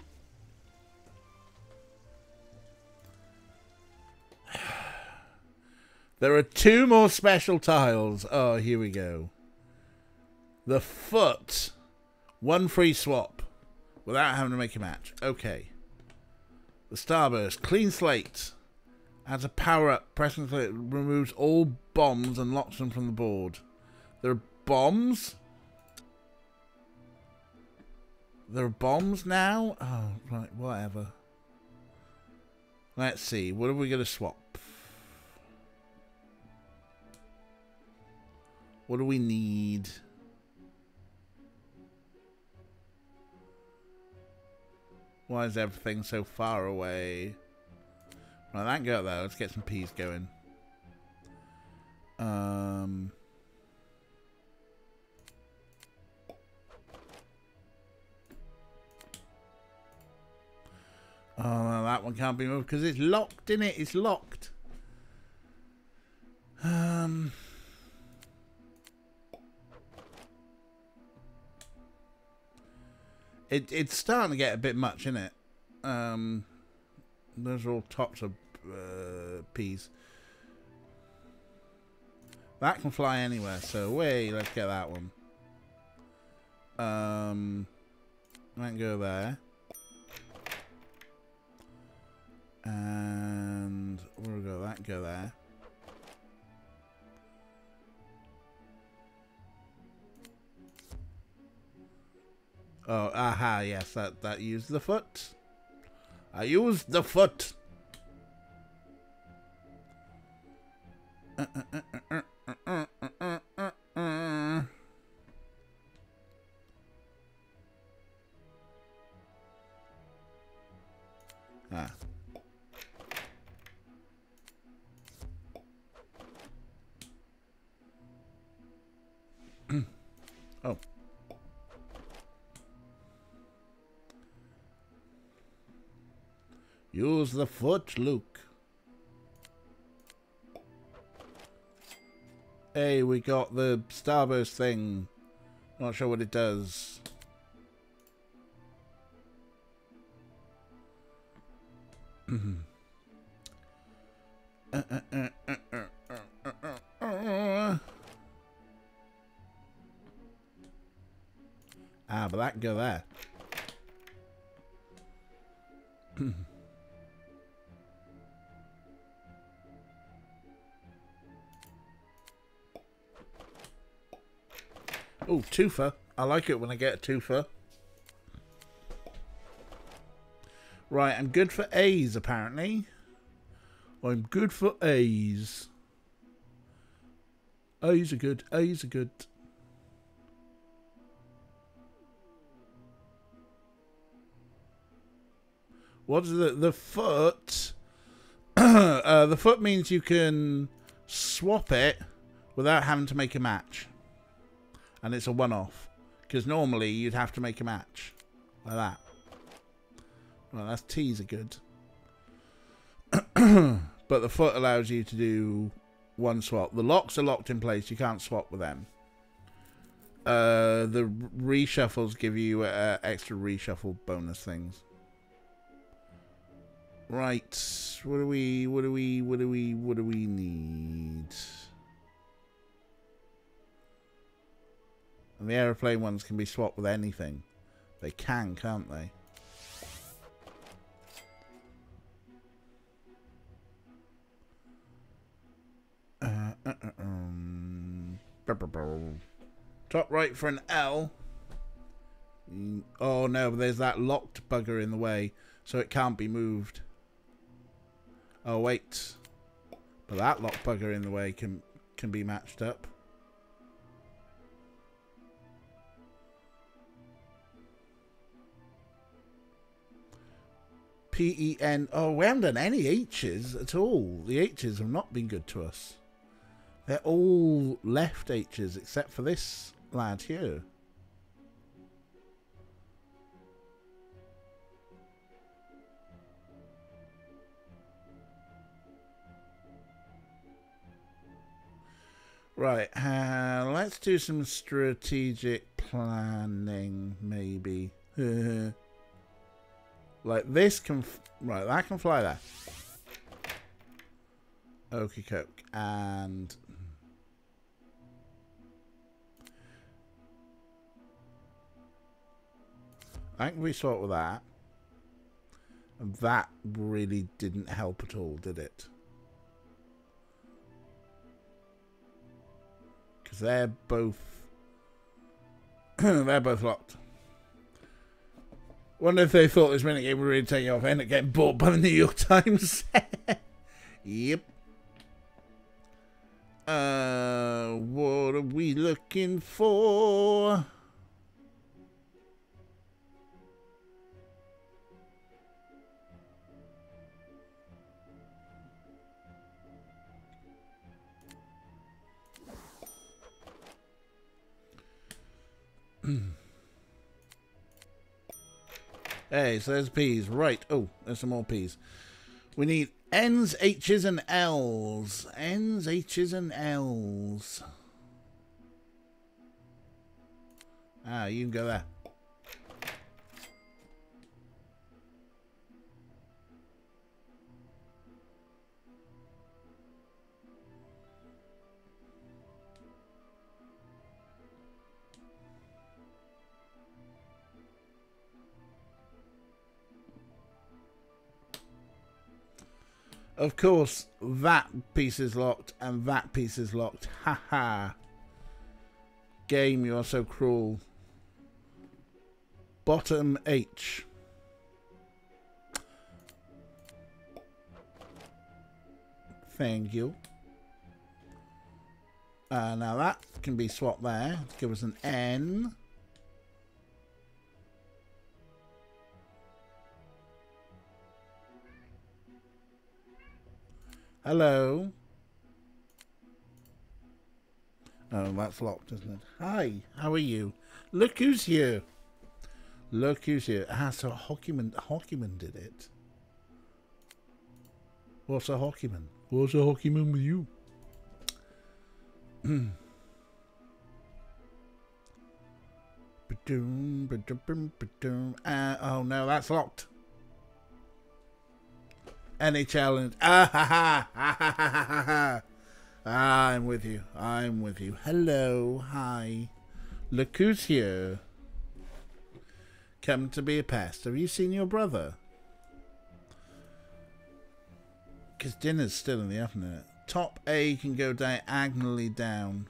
There are two more special tiles. Oh, here we go. The foot. One free swap. Without having to make a match. Okay. The Starburst. Clean slate. Adds a power up. Pressing it removes all bombs and locks them from the board. There are bombs. There are bombs now? Oh, right, whatever. Let's see. What are we going to swap? What do we need? Why is everything so far away? Right, that go there. Let's get some peas going. Um... Oh, no, that one can't be moved because it's locked in it. It's locked. Um. It it's starting to get a bit much in it. Um. Those are all tops of uh, peas. That can fly anywhere, so wait, let's get that one. Um, can go there. And we'll go that go there. Oh, aha, yes, that that used the foot. I used the foot. Ah. Oh. Use the foot, Luke. Hey, we got the Starburst thing. Not sure what it does. Uh, uh, uh, But that go there. Oh, twofer. I like it when I get a twofer. Right, I'm good for A's apparently. I'm good for A's. A's are good. A's are good. What's the the foot? uh, the foot means you can swap it without having to make a match, and it's a one-off. Because normally you'd have to make a match like that. Well, that's T's are good, but the foot allows you to do one swap. The locks are locked in place. You can't swap with them. Uh, the reshuffles give you uh, extra reshuffle bonus things. Right. What do we what do we what do we what do we need? And the aeroplane ones can be swapped with anything. They can, can't they? Uh, uh, uh, um. Top right for an L. Mm, Oh no, there's that locked bugger in the way, so it can't be moved. Oh wait. But that lock bugger in the way can can be matched up. P E N. Oh, we haven't done any H's at all. The H's have not been good to us. They're all left H's except for this lad here. Right, uh, let's do some strategic planning, maybe. like this can, right, that can fly there. Okie coke, and I think we sort with that. And that really didn't help at all, did it? Because they're both... they're both locked. Wonder if they thought this minigame would really take you off and end up getting bought by the New York Times. yep. Uh, what are we looking for? Hey, so there's P's. Right. Oh, there's some more P's. We need N's, H's, and L's. N's, H's, and L's. Ah, you can go there. Of course, that piece is locked and that piece is locked. Ha ha. Game, you are so cruel. Bottom H. Thank you. Uh, now that can be swapped there. Give us an N. Hello. Oh, that's locked, isn't it? Hi, how are you? Look who's here. Look who's here. Ah, so Hockeyman, Hockeyman did it. What's a Hockeyman? What's a Hockeyman with you? Uh, oh no, that's locked. NHL challenge. ah ha ha ha ha ha ha. Ah, I'm with you. I'm with you. Hello, hi. Look who's here. Come to be a pest. Have you seen your brother? Because dinner's still in the oven. Top A can go diagonally down.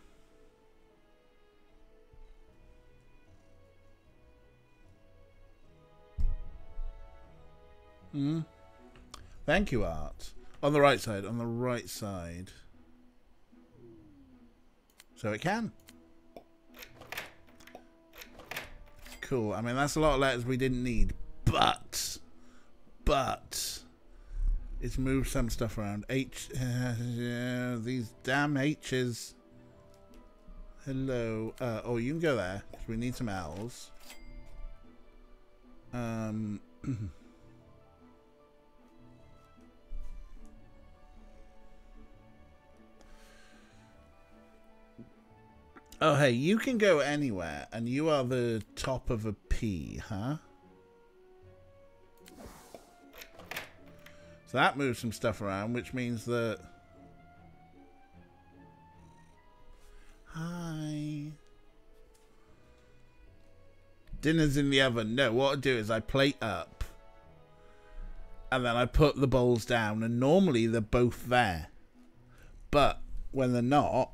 Hmm. Thank you, Art. On the right side, on the right side. So it can. Cool. I mean, that's a lot of letters we didn't need. But, but, it's moved some stuff around. H, uh, yeah, these damn H's. Hello. Uh, oh, you can go there. we need some L's. Um... Oh, hey, you can go anywhere, and you are the top of a P, huh? So that moves some stuff around, which means that... Hi. Dinner's in the oven. No, what I do is I plate up, and then I put the bowls down, and normally they're both there. But when they're not,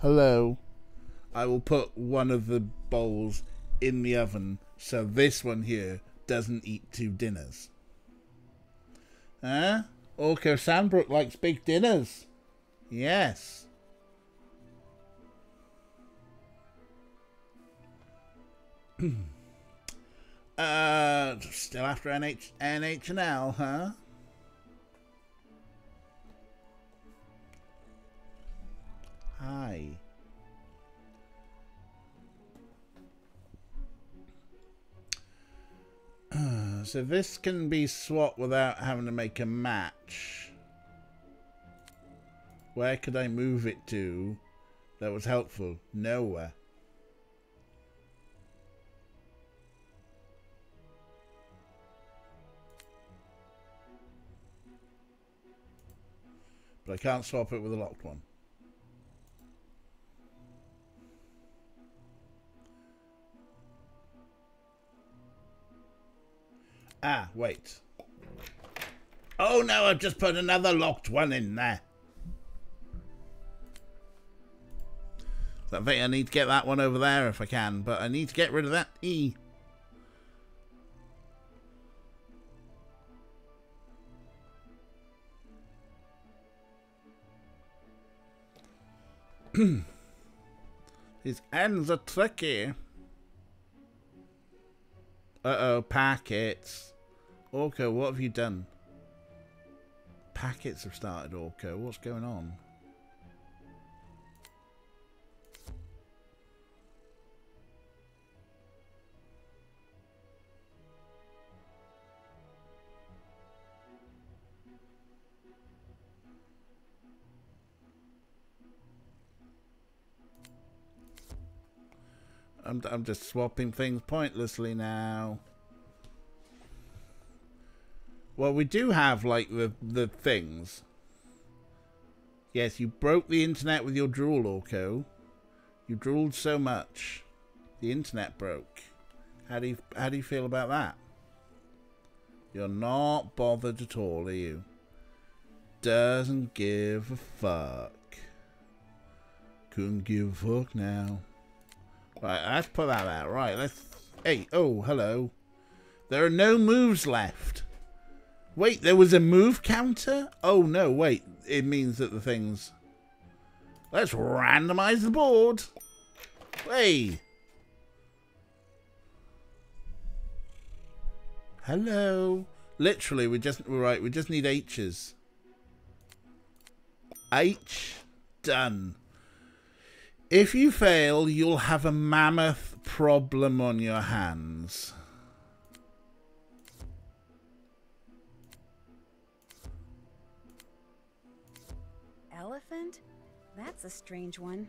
hello I will put one of the bowls in the oven so this one here doesn't eat two dinners. Huh? Orko Sandbrook likes big dinners. Yes. uh, still after NH NHNL, huh? Hi. so this can be swapped without having to make a match. Where could I move it to that was helpful? Nowhere. But I can't swap it with a locked one. Ah, wait. Oh no, I've just put another locked one in there. So I think I need to get that one over there if I can, but I need to get rid of that E. His ends are tricky. Uh-oh, packets. Orko, what have you done? Packets have started, Orko. What's going on? I'm, I'm just swapping things pointlessly now. Well, we do have, like, the, the things. Yes, you broke the internet with your drool, Orko. You drooled so much. The internet broke. How do you, how do you feel about that? You're not bothered at all, are you? Doesn't give a fuck. Couldn't give a fuck now. Right, let's put that out. Right, let's... Hey, oh, hello. There are no moves left. Wait, there was a move counter? Oh, no, wait. It means that the things... Let's randomize the board. Hey. Hello. Literally, we just... we're Right, we just need H's. H. Done. If you fail, you'll have a mammoth problem on your hands. That's a strange one.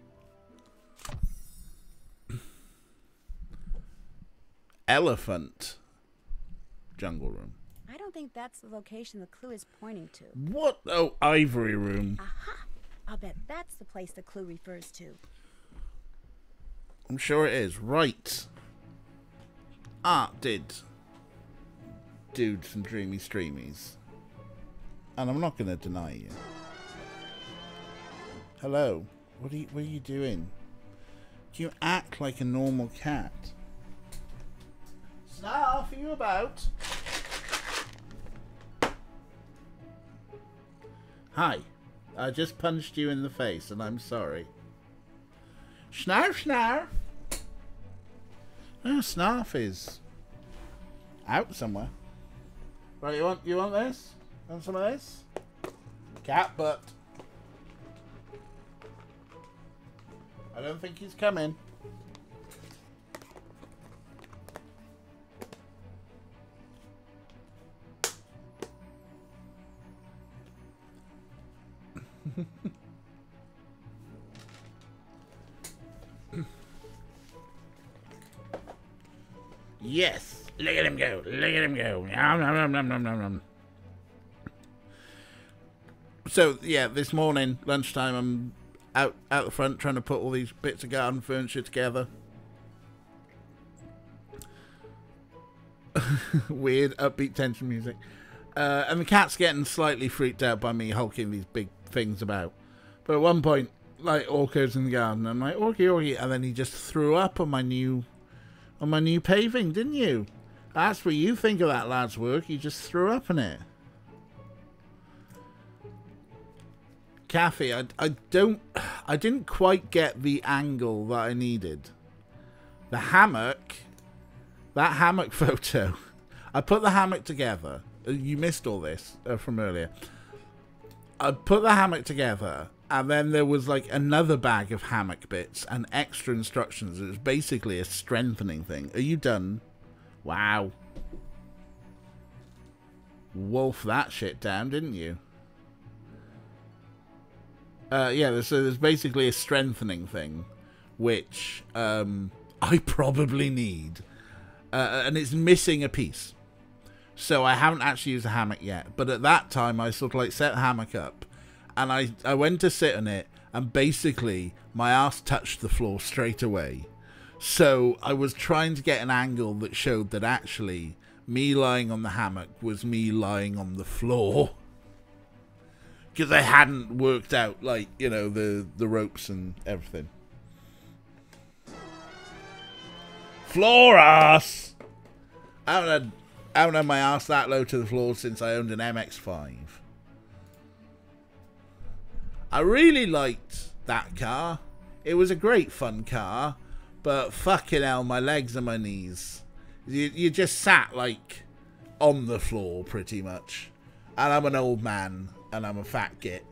Elephant. Jungle room. I don't think that's the location the clue is pointing to. What? Oh, ivory room. Aha! I'll bet that's the place the clue refers to. I'm sure it is. Right. Art did do some dreamy streamies. And I'm not going to deny you. Hello. What are you, what are you doing? Do you act like a normal cat? Snarf, are you about? Hi. I just punched you in the face and I'm sorry. Snarf, snarf. Oh, snarf is out somewhere. Right, you want you want this? Want some of this? Cat butt. I don't think he's coming. yes. Look at him go. Look at him go. Nom, nom, nom, nom, nom, nom. So, yeah, this morning, lunchtime, I'm out out the front trying to put all these bits of garden furniture together. Weird, upbeat tension music. Uh, and the cat's getting slightly freaked out by me hulking these big things about. But at one point, like orchids in the garden. I'm like, orky, orky, and then he just threw up on my new, on my new paving, didn't you? That's what you think of that lad's work. He just threw up in it. Kathy, I, I don't, I didn't quite get the angle that I needed. The hammock, that hammock photo. I put the hammock together. Uh, You missed all this uh, from earlier. I put the hammock together, and then there was like another bag of hammock bits and extra instructions. It was basically a strengthening thing. Are you done? Wow. Wolf that shit down, didn't you? Uh, yeah, so there's basically a strengthening thing, which um, I probably need. Uh, and it's missing a piece. So I haven't actually used a hammock yet. But at that time, I sort of like set hammock up. And I, I went to sit on it. And basically, my ass touched the floor straight away. So I was trying to get an angle that showed that actually me lying on the hammock was me lying on the floor. Because I hadn't worked out, like, you know, the, the ropes and everything. Floor ass! I haven't had, I haven't had my ass that low to the floor since I owned an MX-5. I really liked that car. It was a great fun car, but fucking hell, my legs and my knees. You, you just sat like on the floor pretty much. And I'm an old man and I'm a fat git.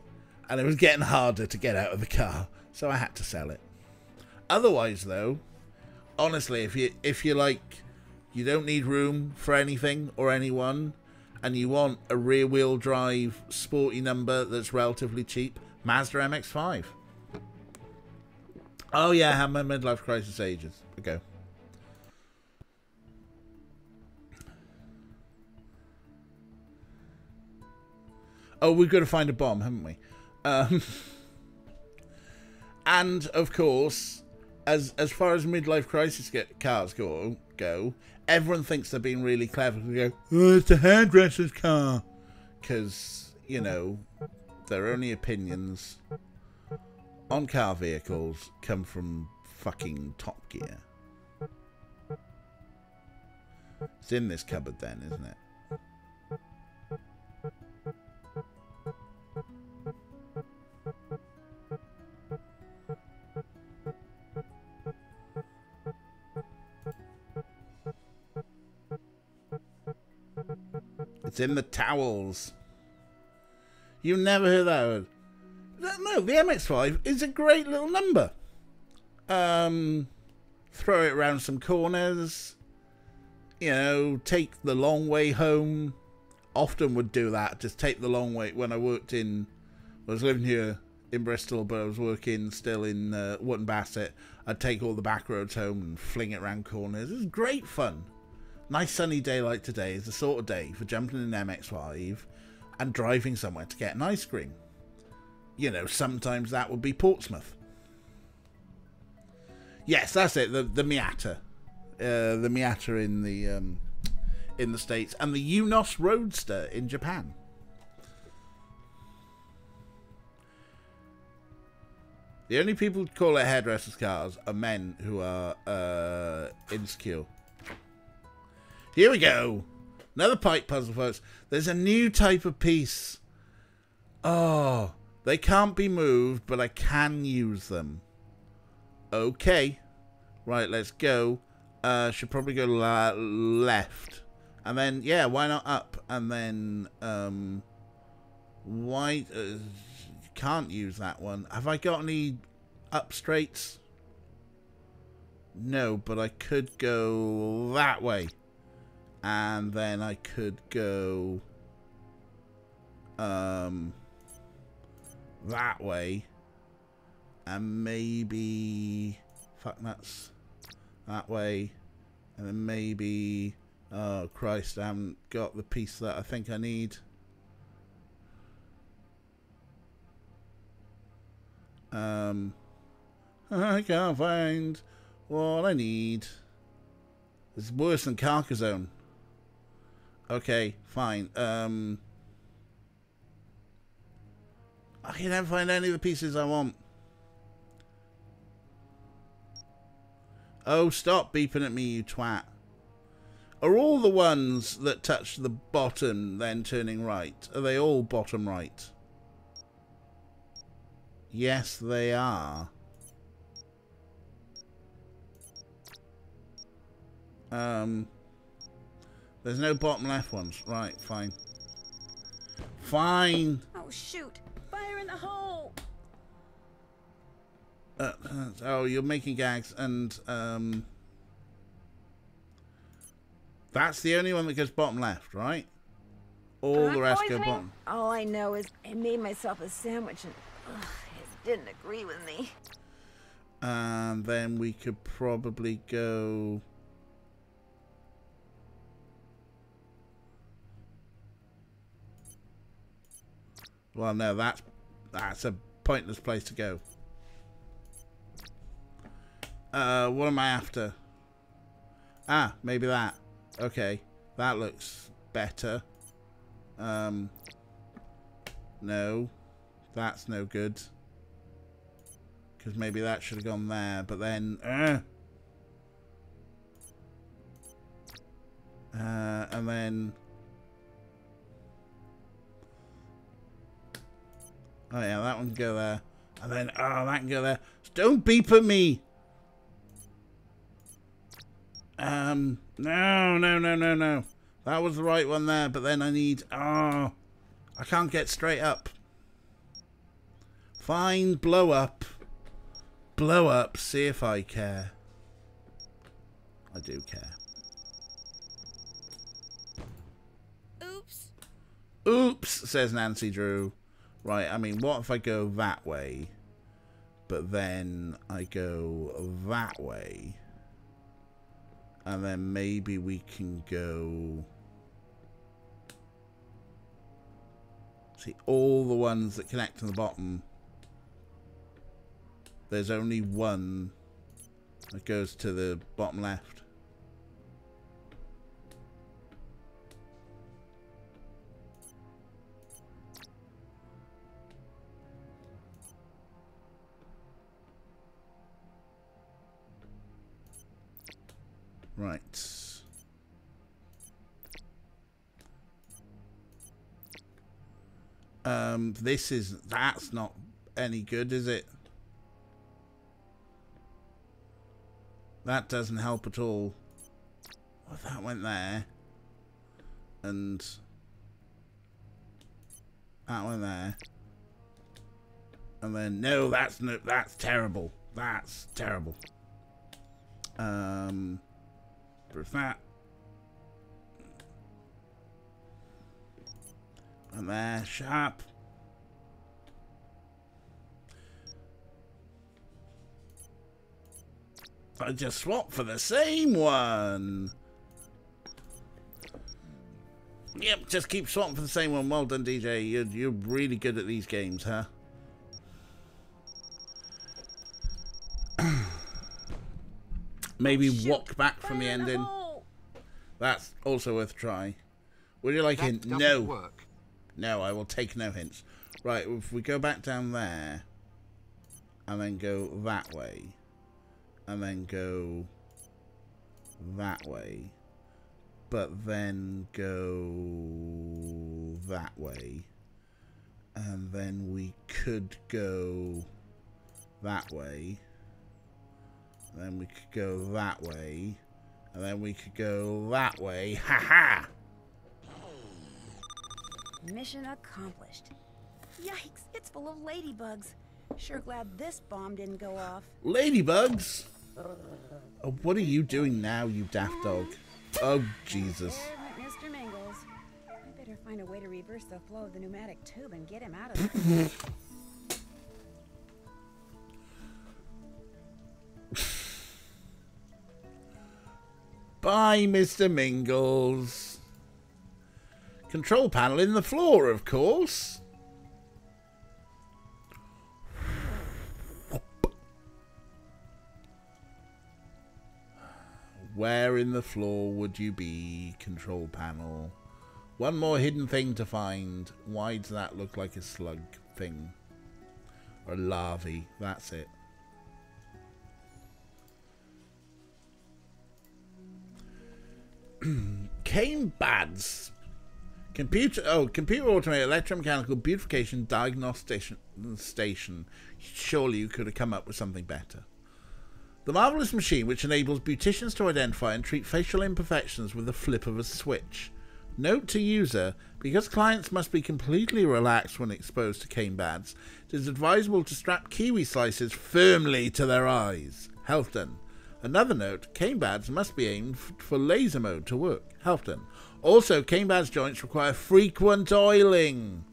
And it was getting harder to get out of the car, so I had to sell it. Otherwise though, honestly, if you if you like you don't need room for anything or anyone and you want a rear wheel drive sporty number that's relatively cheap, Mazda MX5. Oh yeah, I had my midlife crisis ages ago. Oh, we've got to find a bomb, haven't we? Um, and of course, as as far as midlife crisis get, cars go, go, everyone thinks they're being really clever. They go, "Oh, it's a hairdresser's car," because you know their only opinions on car vehicles come from fucking Top Gear. It's in this cupboard, then, isn't it? It's in the towels. You never hear that word. No, the MX5 is a great little number. Um, throw it around some corners. You know, take the long way home. Often would do that. Just take the long way. When I worked in, I was living here in Bristol, but I was working still in uh, Wootton Bassett. I'd take all the back roads home and fling it around corners. It was great fun. Nice sunny day like today is the sort of day for jumping in an MX5 and driving somewhere to get an ice cream. You know, sometimes that would be Portsmouth. Yes, that's it. The the Miata, uh, the Miata in the um, in the states, and the Eunos Roadster in Japan. The only people who call it hairdressers' cars are men who are uh, insecure. Here we go. Another pipe puzzle, folks. There's a new type of piece. Oh, they can't be moved, but I can use them. Okay. Right, let's go. Uh, should probably go left. And then, yeah, why not up? And then, um, why... Uh, can't use that one. Have I got any up straights? No, but I could go that way. And then I could go um that way. And maybe fuck nuts that way. And then maybe oh Christ, I haven't got the piece that I think I need. Um, I can't find what I need. It's worse than Carcassonne. Okay, fine. Um, I can't find any of the pieces I want. Oh, stop beeping at me, you twat. Are all the ones that touch the bottom then turning right? Are they all bottom right? Yes, they are. Um there's no bottom left ones. Right, fine. Fine. Oh, shoot. Fire in the hole. Uh, oh, you're making gags, and um, that's the only one that goes bottom left, right? All the rest go bottom. All I know is I made myself a sandwich and ugh, it didn't agree with me. And then we could probably go. Well, no, that's that's a pointless place to go. Uh, what am I after? Ah, maybe that. Okay, that looks better. Um, no, that's no good. Because maybe that should have gone there, but then... Uh, uh, and then... Oh yeah, that one can go there. And then, oh, that can go there. Don't beep at me! Um, no, no, no, no, no. That was the right one there, but then I need... Oh, I can't get straight up. Fine, blow up. Blow up, see if I care. I do care. Oops. Oops, says Nancy Drew. Right, I mean, what if I go that way, but then I go that way, and then maybe we can go... See, all the ones that connect to the bottom, there's only one that goes to the bottom left. Right. Um, this is, that's not any good, is it? That doesn't help at all. Well, that went there. And that went there. And then, no, that's no, that's terrible. That's terrible. Um, that. And there. I just swapped for the same one. Yep, just keep swapping for the same one. Well done, DJ. You're, you're really good at these games, huh? Maybe Oh, walk back from the ending. hole. That's also worth a try. Would you like a That hint? No. work. No, I will take no hints. Right, if we go back down there, and then go that way, and then go that way, but then go that way, and then we could go that way, then we could go that way, and then we could go that way. Ha ha! Mission accomplished. Yikes, it's full of ladybugs. Sure glad this bomb didn't go off. Ladybugs? Oh, what are you doing now, you daft dog? Oh, Jesus. Mr. Mingles. I better find a way to reverse the flow of the pneumatic tube and get him out of there. Bye, Mr. Mingles. Control panel in the floor, of course. Where in the floor would you be, control panel? One more hidden thing to find. Why does that look like a slug thing? Or larvae, that's it. Came Bads. Computer oh, computer automated electromechanical beautification diagnostic station. Surely you could have come up with something better. The marvelous machine which enables beauticians to identify and treat facial imperfections with the flip of a switch. Note to user, because clients must be completely relaxed when exposed to cane bads, it is advisable to strap kiwi slices firmly to their eyes. Health done. Another note, cane bads must be aimed for laser mode to work. Health done. Also, cane bads joints require frequent oiling.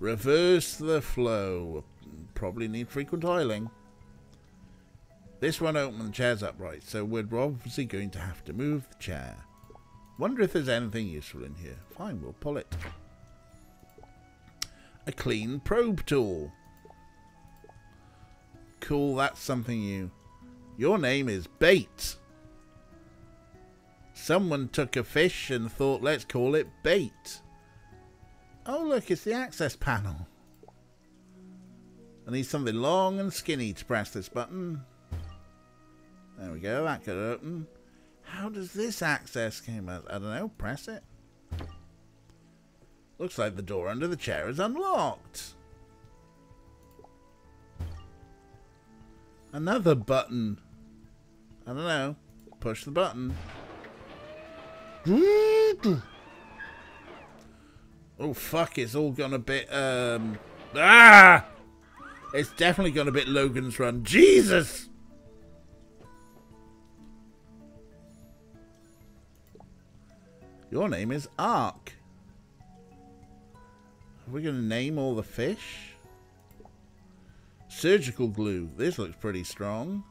Reverse the flow. Probably need frequent oiling. This one open the chair's upright, so we're obviously going to have to move the chair. Wonder if there's anything useful in here. Fine, we'll pull it. A clean probe tool. Cool, that's something new. Your name is Bait. Someone took a fish and thought, let's call it Bait. Oh, look, it's the access panel. I need something long and skinny to press this button. There we go, that could open. How does this access came out? I don't know, press it. Looks like the door under the chair is unlocked. Another button. I don't know. Push the button. Oh fuck, it's all gone a bit um Ah It's definitely gone a bit Logan's run. Jesus Your name is Ark. Are we going to name all the fish? Surgical glue. This looks pretty strong.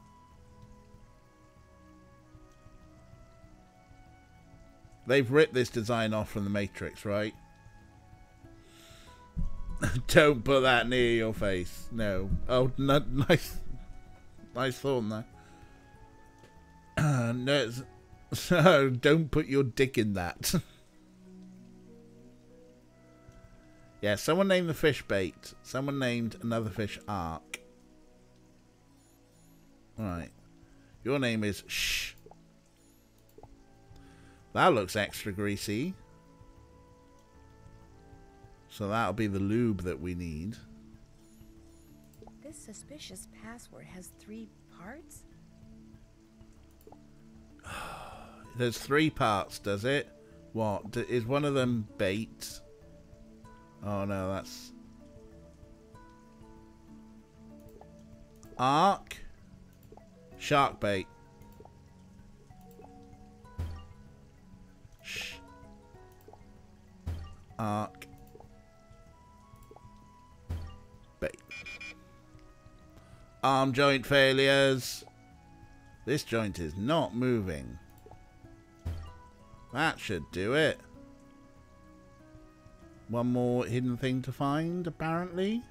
They've ripped this design off from the Matrix, right? Don't put that near your face. No. Oh, nice. Nice thought there. Uh, no, so don't put your dick in that. Yeah, someone named the fish bait. Someone named another fish arc. Alright. Your name is Shh. That looks extra greasy. So that'll be the lube that we need. This suspicious password has three parts? There's three parts, does it? What? Is one of them bait? Oh no, that's... Arc. Shark bait. Shh. Ark. Bait. Arm joint failures. This joint is not moving. That should do it. One more hidden thing to find, apparently.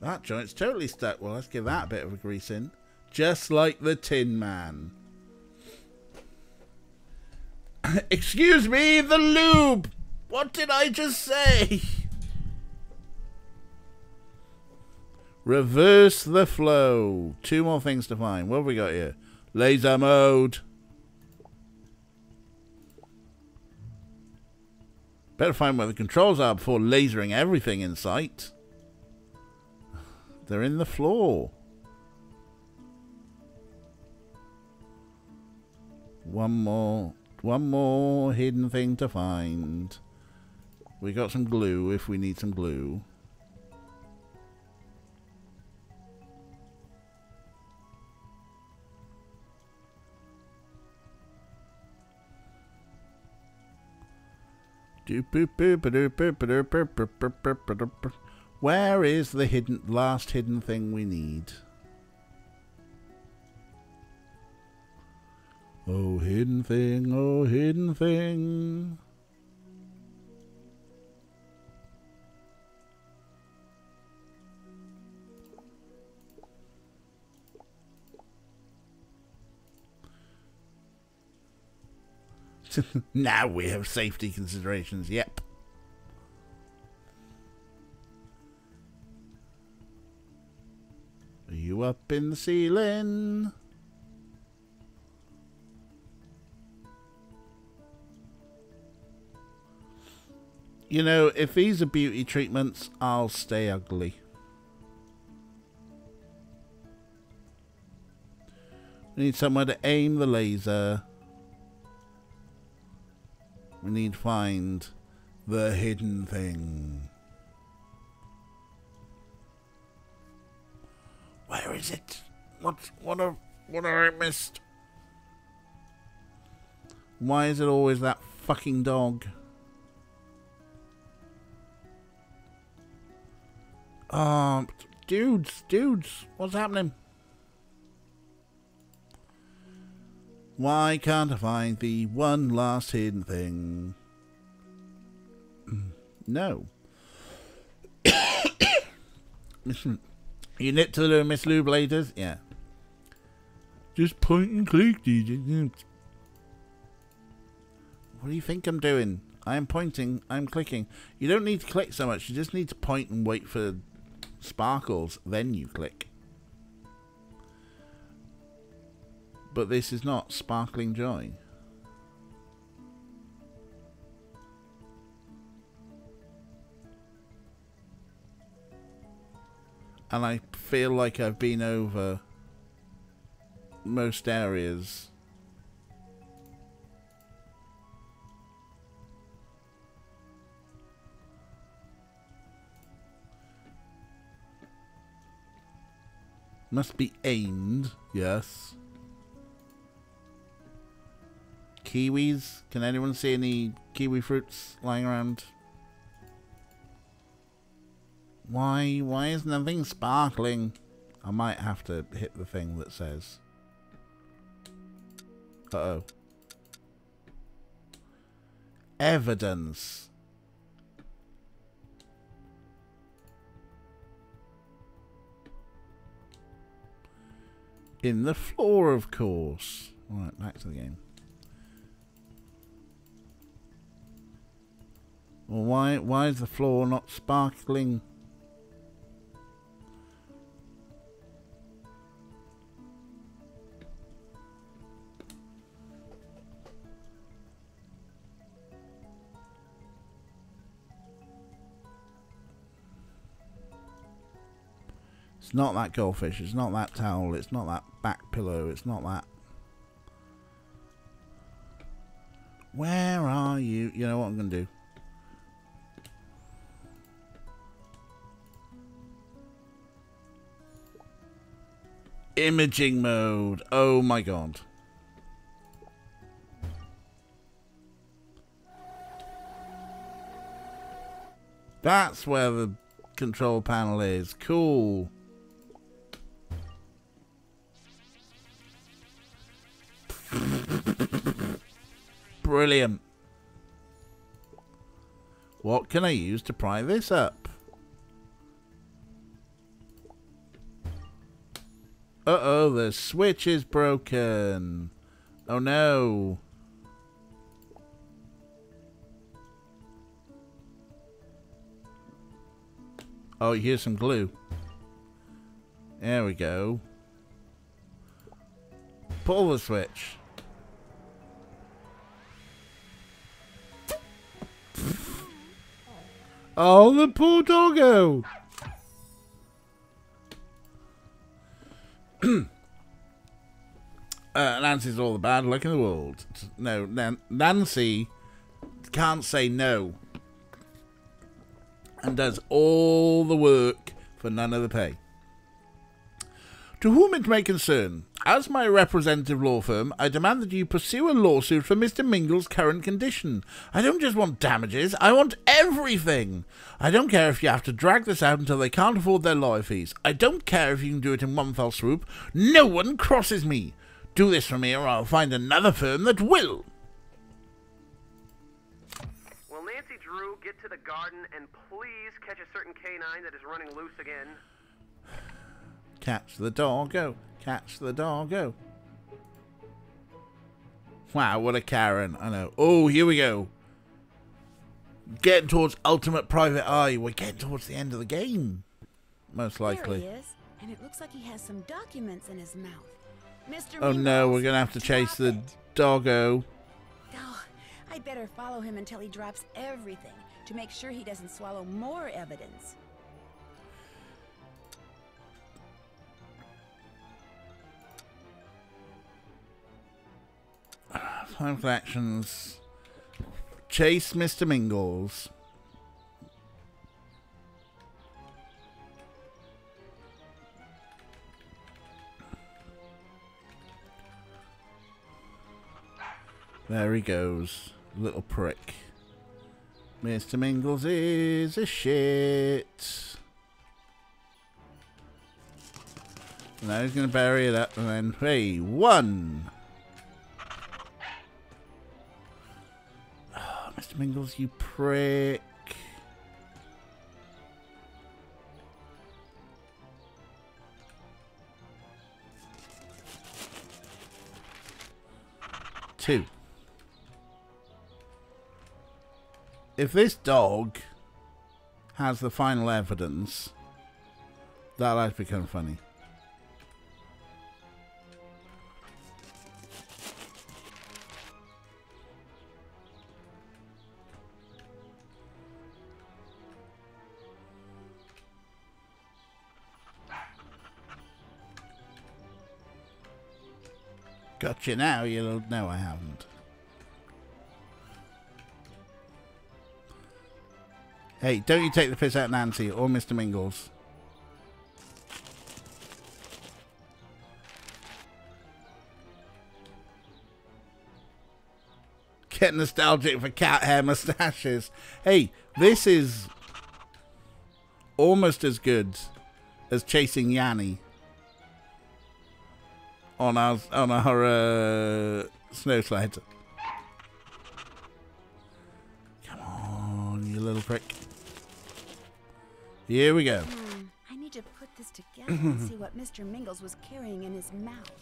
That joint's totally stuck. Well, let's give that a bit of a grease in. Just like the Tin Man. Excuse me, the lube! What did I just say? Reverse the flow. Two more things to find. What have we got here? Laser mode. Better find where the controls are before lasering everything in sight. They're in the floor. One more. One more hidden thing to find. We got some glue if we need some glue. Where is the hidden last hidden thing we need? Oh, hidden thing, oh, hidden thing. now we have safety considerations. Yep. Are you up in the ceiling. You know, if these are beauty treatments, I'll stay ugly. We need somewhere to aim the laser. We need to find the hidden thing. Where is it? What what have what have I missed? Why is it always that fucking dog? Um, dudes, dudes, what's happening? Why can't I find the one last hidden thing? Mm, no. Miss, you knit to the Miss Lou Bladers? Yeah. Just point and click, DJ. What do you think I'm doing? I am pointing, I'm clicking. You don't need to click so much, you just need to point and wait for sparkles, then you click. But this is not sparkling joy. And I feel like I've been over most areas. Must be aimed, yes. Kiwis? Can anyone see any kiwi fruits lying around? Why, why is nothing sparkling? I might have to hit the thing that says. Uh-oh. Evidence. In the floor, of course. Alright, back to the game. Well, why, why is the floor not sparkling? It's not that goldfish, it's not that towel, it's not that back pillow, it's not that. Where are you? You know what I'm going to do? Imaging mode. Oh my god. That's where the control panel is. Cool. Brilliant. What can I use to pry this up? Uh-oh, the switch is broken. Oh no. Oh, here's some glue. There we go. Pull the switch. Oh, the poor doggo. uh, Nancy's all the bad luck in the world. No, Nan Nancy can't say no and does all the work for none of the pay. To whom it may concern, as my representative law firm, I demand that you pursue a lawsuit for Mr. Mingle's current condition. I don't just want damages, I want everything. I don't care if you have to drag this out until they can't afford their lawyer fees. I don't care if you can do it in one fell swoop. No one crosses me. Do this for me or I'll find another firm that will. Will Nancy Drew get to the garden and please catch a certain canine that is running loose again? Catch the doggo. Catch the doggo. Wow, what a Karen. I know. Oh, here we go. Getting towards ultimate private eye. We're getting towards the end of the game. Most likely. There he is. And it looks like he has some documents in his mouth. Mr. Oh no, we're gonna have to chase the it. doggo. Oh, I better follow him until he drops everything to make sure he doesn't swallow more evidence. Time collections. Chase Mr. Mingles. There he goes. Little prick. Mr. Mingles is a shit. Now he's going to bury it up and then, hey, one. Mingles, you prick. Two. If this dog has the final evidence, that has become funny. Gotcha now, you know I haven't. Hey, don't you take the piss out Nancy or Mr. Mingles. Get nostalgic for cat hair mustaches. Hey, this is almost as good as chasing Yanni on our on our uh, snow sled. Come on, you little prick. Here we go. Hmm, I need to put this together and see what Mr. Mingles was carrying in his mouth.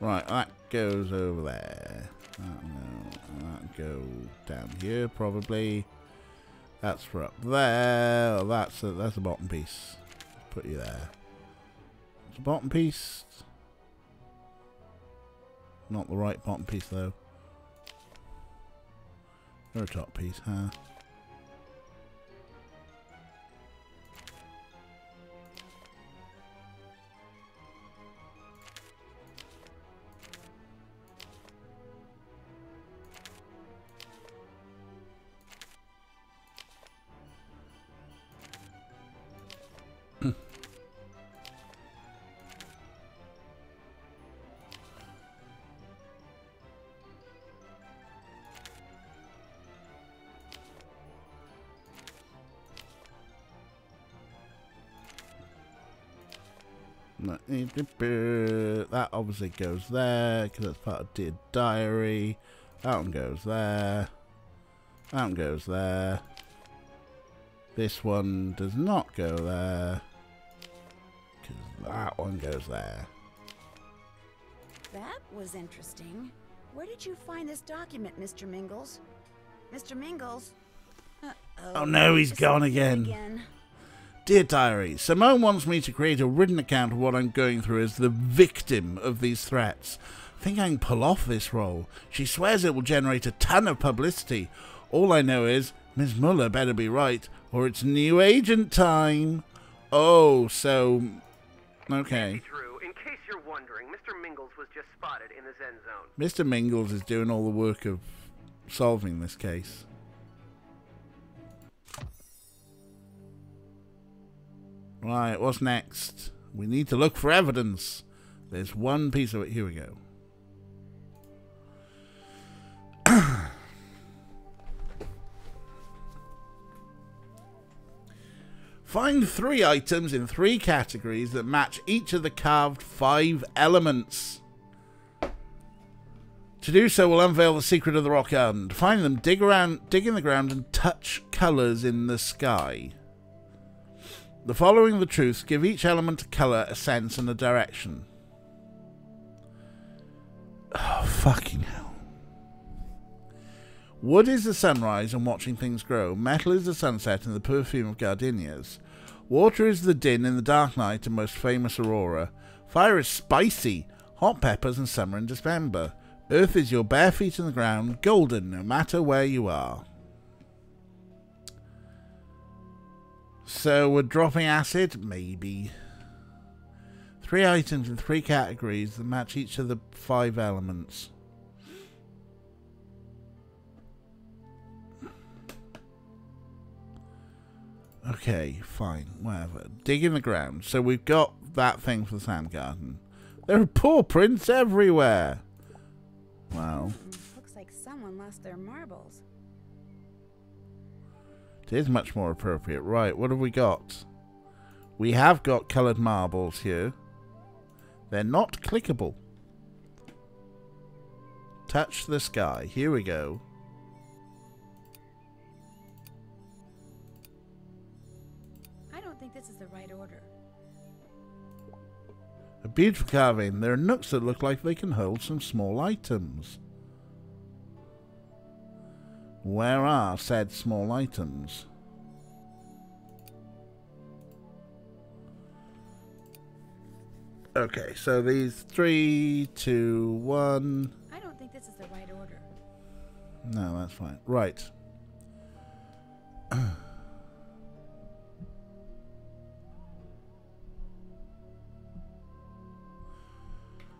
Right, that goes over there. That, no, that go down here probably. That's for up there. That's a, that's the bottom piece. Put you there. It's The bottom piece. Not the right bottom piece though. Or a top piece, huh? That obviously goes there because that's part of Dear Diary. That one goes there. That one goes there. This one does not go there because that one goes there. That was interesting. Where did you find this document, Mr. Mingles? Mr. Mingles? Uh-oh. Oh no, he's gone again. again. Dear Diary, Simone wants me to create a written account of what I'm going through as the victim of these threats. I think I can pull off this role. She swears it will generate a ton of publicity. All I know is Miss Muller better be right, or it's new agent time. Oh, so okay. In case you're wondering, Mr. Mingles was just spotted in the Zen Zone. Mr. Mingles is doing all the work of solving this case. Right, what's next? We need to look for evidence. There's one piece of it. Here we go. Find three items in three categories that match each of the carved five elements. To do so we'll unveil the secret of the rock urn. Find them, dig around, dig in the ground, and touch colours in the sky. The following the truths give each element a colour, a sense, and a direction. Oh, fucking hell. Wood is the sunrise and watching things grow. Metal is the sunset and the perfume of gardenias. Water is the din in the dark night and most famous aurora. Fire is spicy, hot peppers and summer and December. Earth is your bare feet in the ground, golden no matter where you are. So we're dropping acid? Maybe. Three items in three categories that match each of the five elements. Okay, fine, whatever. Dig in the ground. So we've got that thing for the sand garden. There are paw prints everywhere. Wow. Looks like someone lost their marbles. It is much more appropriate. Right, what have we got? We have got coloured marbles here. They're not clickable. Touch the sky. Here we go. I don't think this is the right order. A beautiful carving. There are nooks that look like they can hold some small items. Where are said small items? Okay, so these three, two, one. I don't think this is the right order. No, that's fine. Right.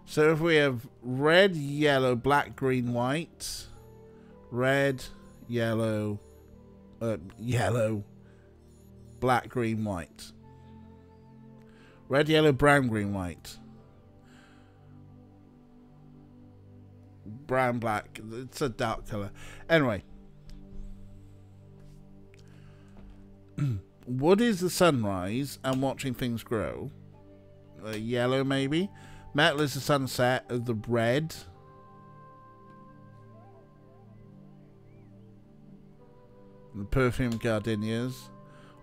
so if we have red, yellow, black, green, white, red, yellow, uh, yellow, black, green, white. Red, yellow, brown, green, white. Brown, black. It's a dark color. Anyway. Wood is the sunrise and watching things grow. Uh, yellow, maybe. Metal is the sunset of the red. The perfume gardenias.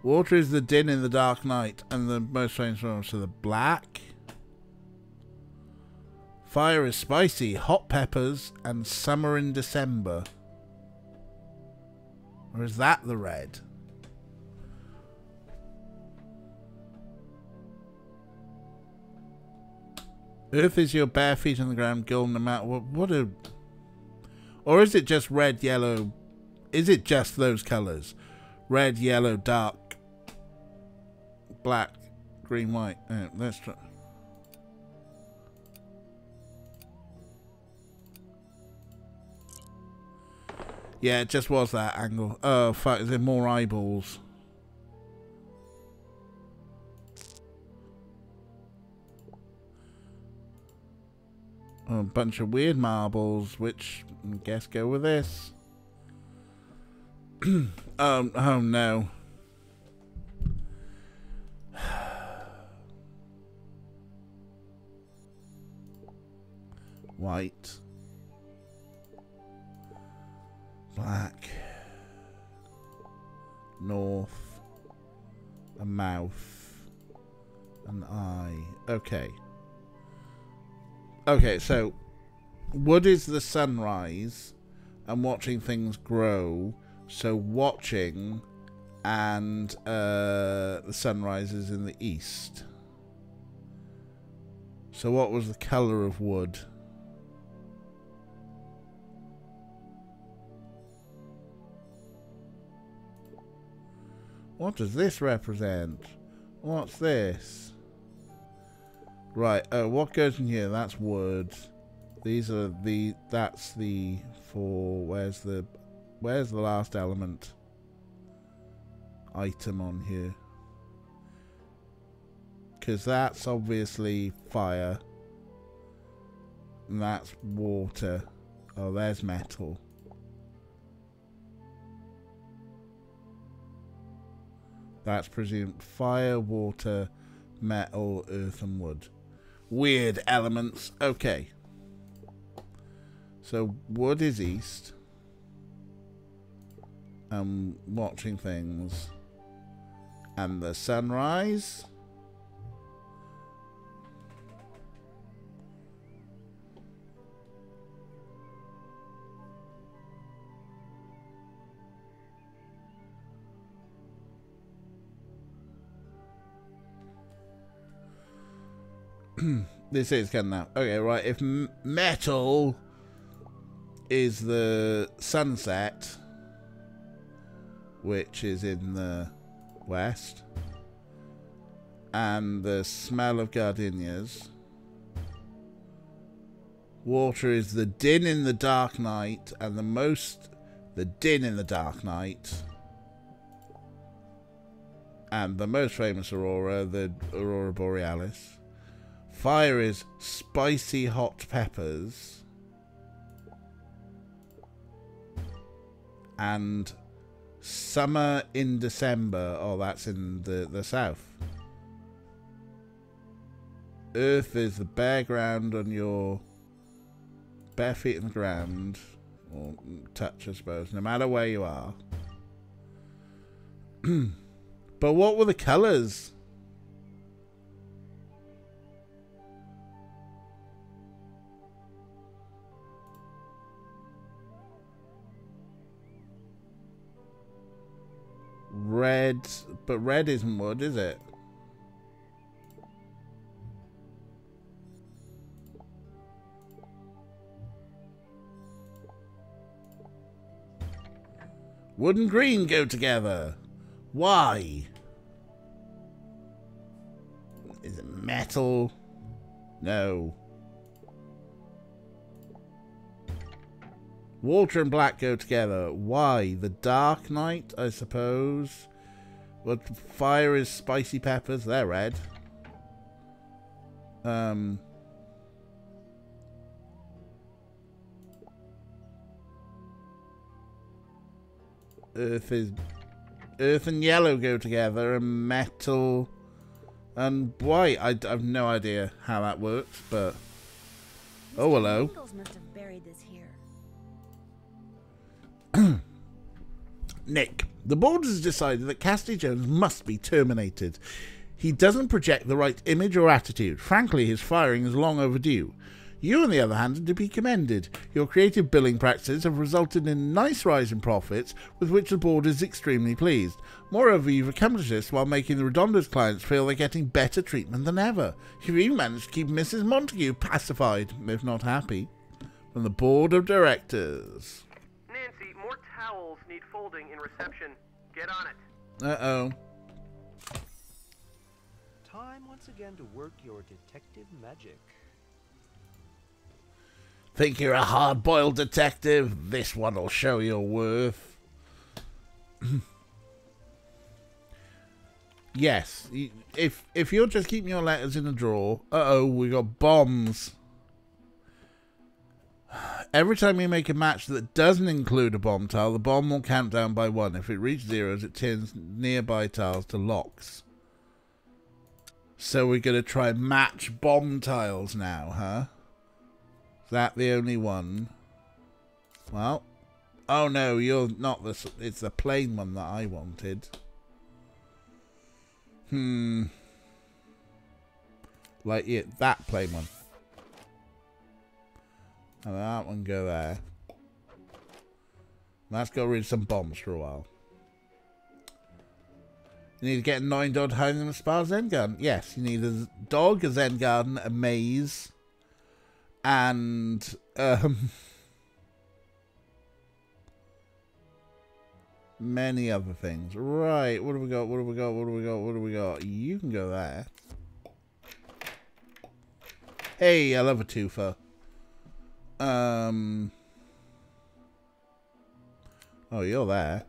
Water is the din in the dark night, and the most famous one is the black. Fire is spicy, hot peppers, and summer in December. Or is that the red? Earth is your bare feet on the ground, golden no matter what. What a. Or is it just red, yellow? Is it just those colours? Red, yellow, dark, black, green, white. Uh, let's try. Yeah, it just was that angle. Oh, fuck, is there more eyeballs? a bunch of weird marbles, which I guess go with this. Oh, oh no. White. Black. North. A mouth. An eye. Okay. Okay, so wood is the sunrise and watching things grow. So watching and uh, the sunrise is in the east. So what was the colour of wood? What does this represent? What's this? Right, uh, what goes in here? That's wood. These are the, that's the four, where's the, where's the last element item on here? Because that's obviously fire. And that's water. Oh, there's metal. That's presumed fire, water, metal, earth, and wood. Weird elements. Okay. So wood is east. I'm watching things. And the sunrise. this is can now. Okay, right. If metal is the sunset, which is in the west, and the smell of gardenias. Water is the din in the dark night, and the most the din in the dark night. And the most famous aurora, the aurora borealis. Fire is spicy hot peppers. And summer in December. Oh, that's in the, the south. Earth is the bare ground on your bare feet in the ground. Or touch, I suppose, no matter where you are. but what were the colours? Red, but red isn't wood, is it? Wood and green go together. Why? Is it metal? No. Water and black go together. Why? The dark night, I suppose. What fire is spicy peppers. They're red. Um. Earth is earth and yellow go together, and metal and white. I, I have no idea how that works, but oh hello. Nick, the board has decided that Cassidy Jones must be terminated. He doesn't project the right image or attitude. Frankly, his firing is long overdue. You, on the other hand, are to be commended. Your creative billing practices have resulted in a nice rise in profits, with which the board is extremely pleased. Moreover, you've accomplished this while making the Redondo's clients feel they're getting better treatment than ever. You've even managed to keep Mrs. Montague pacified, if not happy, from the board of directors. Nancy, more towels need folding in reception. Get on it. Uh-oh. Time once again to work your detective magic. Think you're a hard-boiled detective? This one'll show your worth. yes, if if you're just keeping your letters in a drawer, uh-oh, we got bombs. Every time you make a match that doesn't include a bomb tile, the bomb will count down by one. If it reaches zeros, it turns nearby tiles to locks. So we're going to try match bomb tiles now, huh? Is that the only one? Well, oh no, you're not the. It's the plain one that I wanted. Hmm. Like yeah, that plain one. And that one go there. Let's go read some bombs for a while. You need to get nine dog hiding in a spa Zen garden. Yes, you need a dog, a Zen garden, a maze, and um, many other things. Right, what do we got? What do we got? What do we got? What do we got? You can go there. Hey, I love a twofer. Um. Oh, you're there.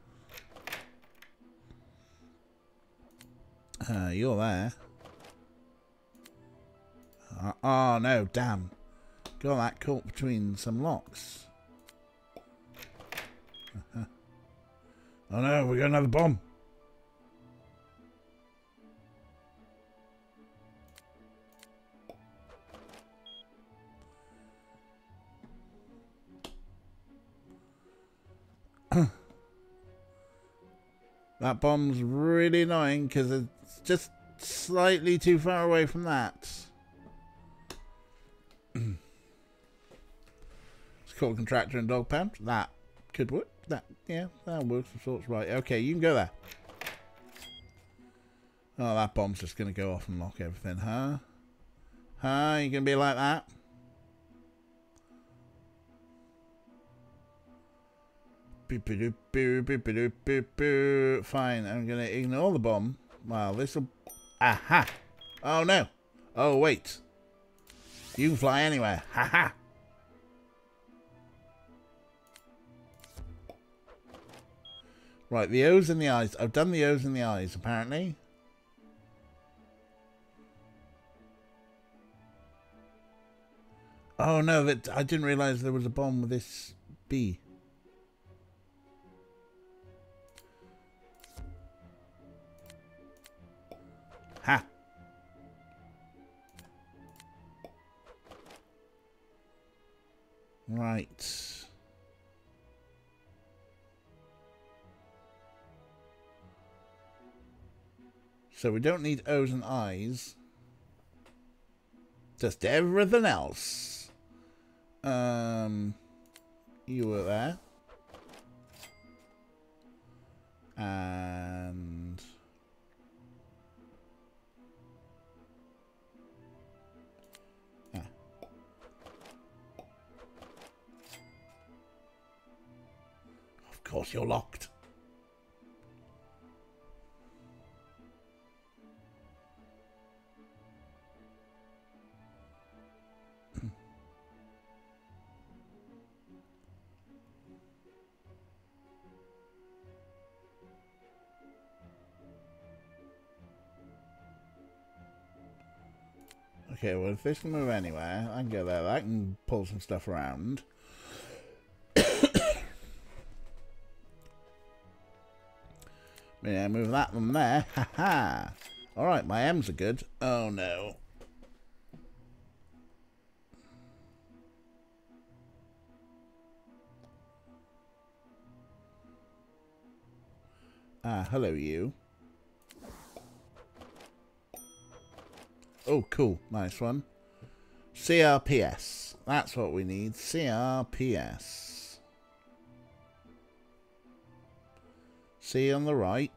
Uh, you're there. Uh, oh, no, damn. Got that caught between some locks. Uh-huh. Oh no, we got another bomb. That bomb's really annoying because it's just slightly too far away from that. It's called contractor and dog pound. That could work. That yeah, that works for sorts. Right. Okay, you can go there. Oh, that bomb's just gonna go off and lock everything, huh? Huh? You gonna be like that? Fine, I'm gonna ignore the bomb. Well, this'll... Aha! Oh no! Oh wait! You can fly anywhere. Ha ha! Right, the O's and the eyes. I've done the O's and the eyes, apparently. Oh no, that I didn't realise there was a bomb with this B. Ha! Right. So we don't need O's and I's. Just everything else. Um, you were there. And... course you're locked. Okay, well, if this can move anywhere, I can go there. I can pull some stuff around. Yeah, move that one there. Ha ha! Alright, my M's are good. Oh no. Ah, hello you. Oh, cool. Nice one. CRPS. That's what we need. CRPS. C on the right.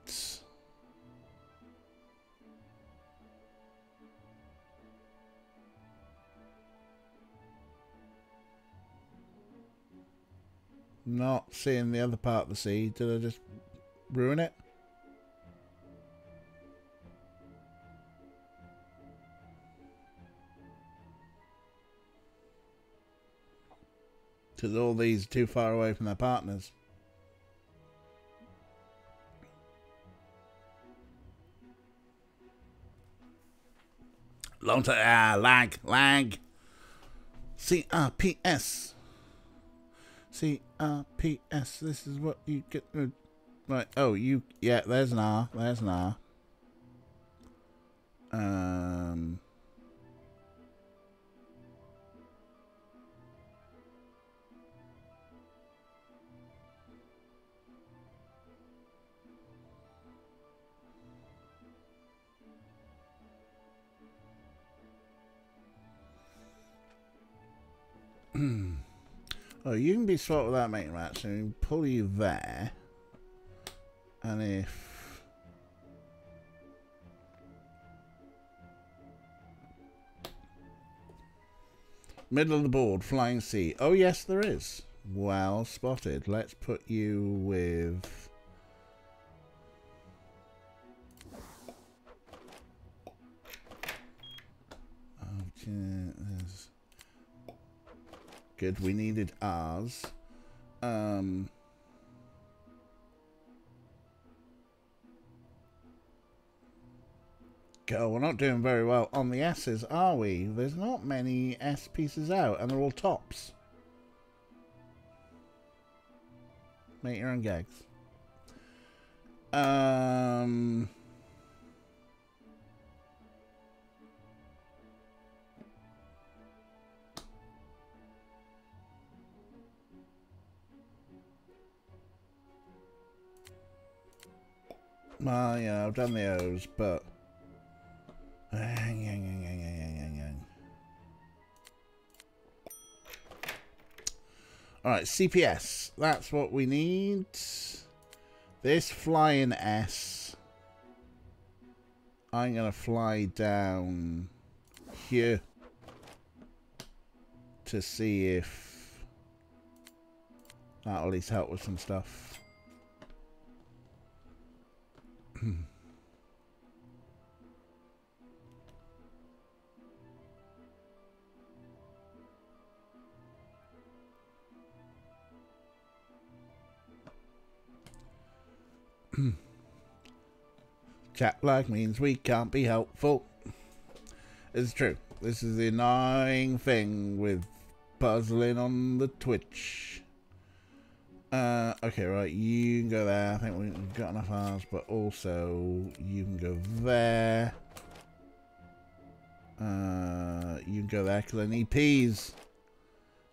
Not seeing the other part of the sea. Did I just ruin it? because all these are too far away from their partners. Long time. Ah, lag, lag. CRPS. CRPS. This is what you get. Right. Oh, you. Yeah, there's an R. There's an R. Um. oh, you can be smart without making rats, so we pull you there. And if... Middle of the board, flying C. Oh, yes, there is. Well spotted. Let's put you with... Oh, Good. We needed ours. Um... Go, we're not doing very well on the S's, are we? There's not many S pieces out, and they're all tops. Make your own gags. Um... Well, yeah, I've done the O's, but... Alright, CPS. That's what we need. This flying S. I'm going to fly down here. to see if that'll at least help with some stuff. Hmm. Chat lag means we can't be helpful. It's true. This is the annoying thing with puzzling on the Twitch. Uh, okay, right, you can go there. I think we've got enough hours, but also you can go there. Uh, you can go there because I need peas.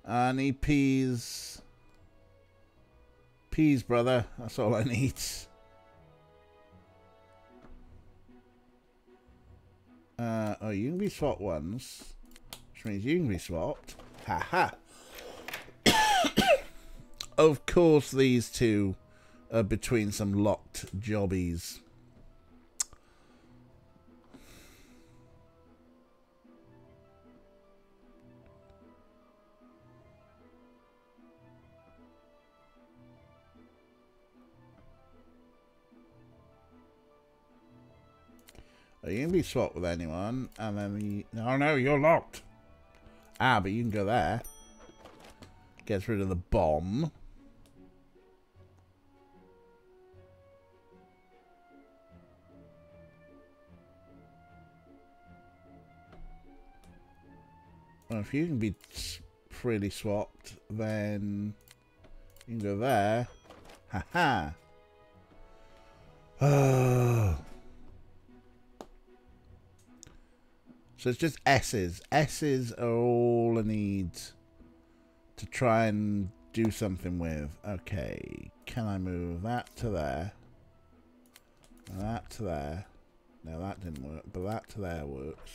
I need peas. Peas, brother. That's all I need. Uh, oh, you can be swapped once. Which means you can be swapped. Ha ha. Of course, these two are between some locked jobbies. Are you can be swapped with anyone, and then you... Oh no, you're locked. Ah, but you can go there. Gets rid of the bomb. Well, if you can be freely swapped, then you can go there. Ha ha. So it's just S's. S's are all I need to try and do something with. Okay, can I move that to there? That to there. No, that didn't work, but that to there works.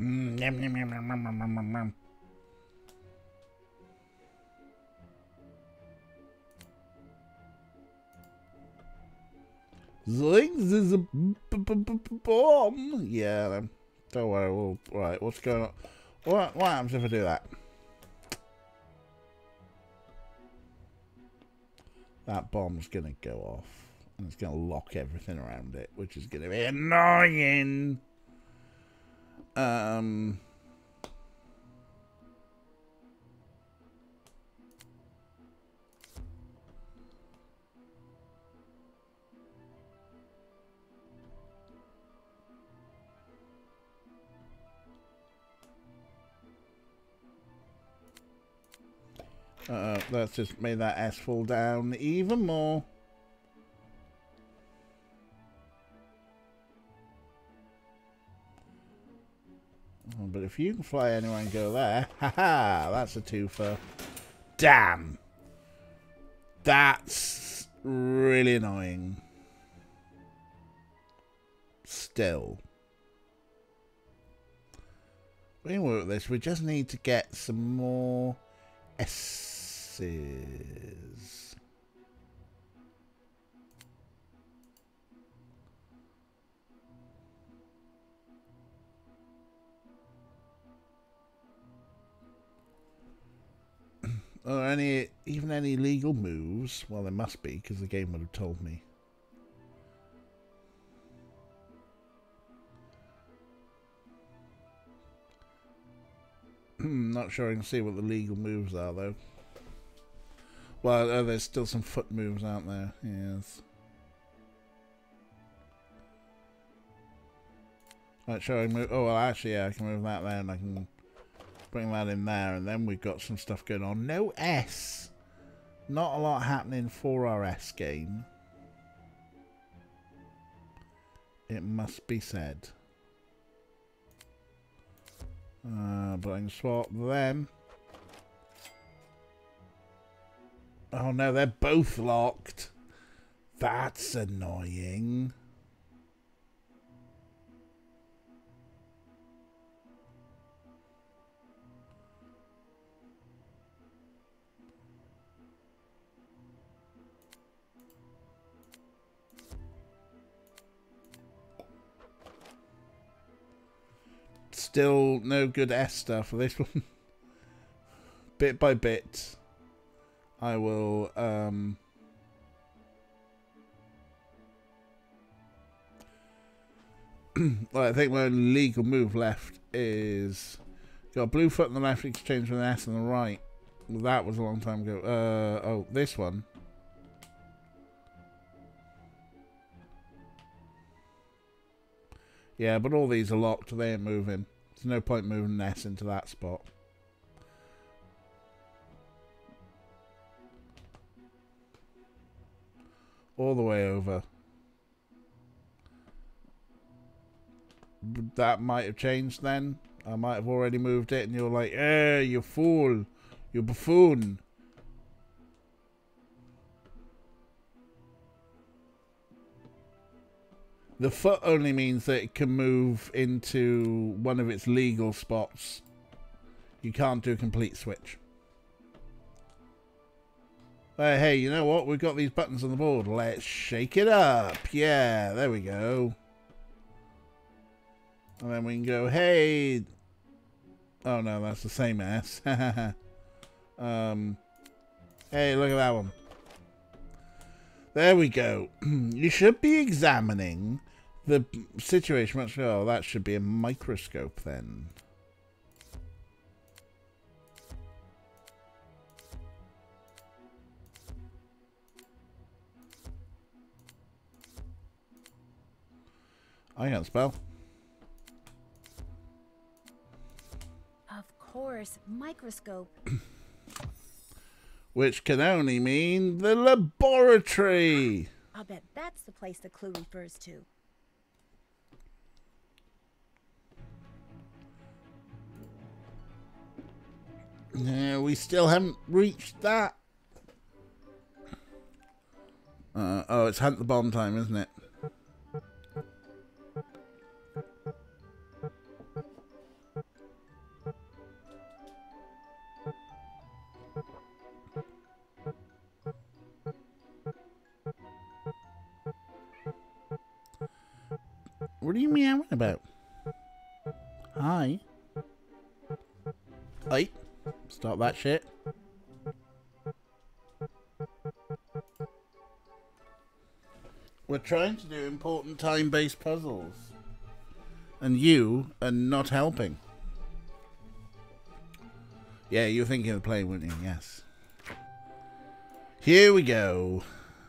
Mm, is a bomb. Yeah, then. Don't worry. We'll, right, what's going on? What, what happens if I do that? That bomb's going to go off. And it's going to lock everything around it, which is going to be annoying. Um. Uh, that's just made that S fall down even more. But if you can fly anywhere and go there, haha, that's a twofer. Damn. That's really annoying. Still. We can work with this. We just need to get some more S's. Or any, even any legal moves? Well, there must be, because the game would have told me. Hmm, not sure I can see what the legal moves are, though. Well, oh, there's still some foot moves out there, yes. Right, shall I move? Oh, well, actually, yeah, I can move that there, and I can bring that in there, and then we've got some stuff going on. No S. Not a lot happening for our S game. It must be said. Uh, but I can swap them. Oh no, they're both locked. That's annoying. Still no good Esther for this one. bit by bit, I will. Um, well, I think my only legal move left is got a blue foot on the left, exchange with an S on the right. Well, that was a long time ago. Uh, oh, this one. Yeah, but all these are locked. They ain't moving. There's no point moving an S into that spot. All the way over. That might have changed then. I might have already moved it and you're like, eh, you fool. You buffoon. The foot only means that it can move into one of its legal spots. You can't do a complete switch. Hey, you know what? We've got these buttons on the board. Let's shake it up. Yeah, there we go. And then we can go, hey. Oh no, that's the same ass. um, hey, look at that one. There we go. you should be examining the situation much. Oh, that should be a microscope then. I can't spell. Of course, microscope. Which can only mean the laboratory. I'll bet that's the place the clue refers to. Yeah, we still haven't reached that. Uh, oh, it's hunt the bomb time, isn't it? What are you meowing about? Hi. Hey. Stop that shit. We're trying to do important time-based puzzles. And you are not helping. Yeah, you're thinking of playing, weren't you? Yes. Here we go.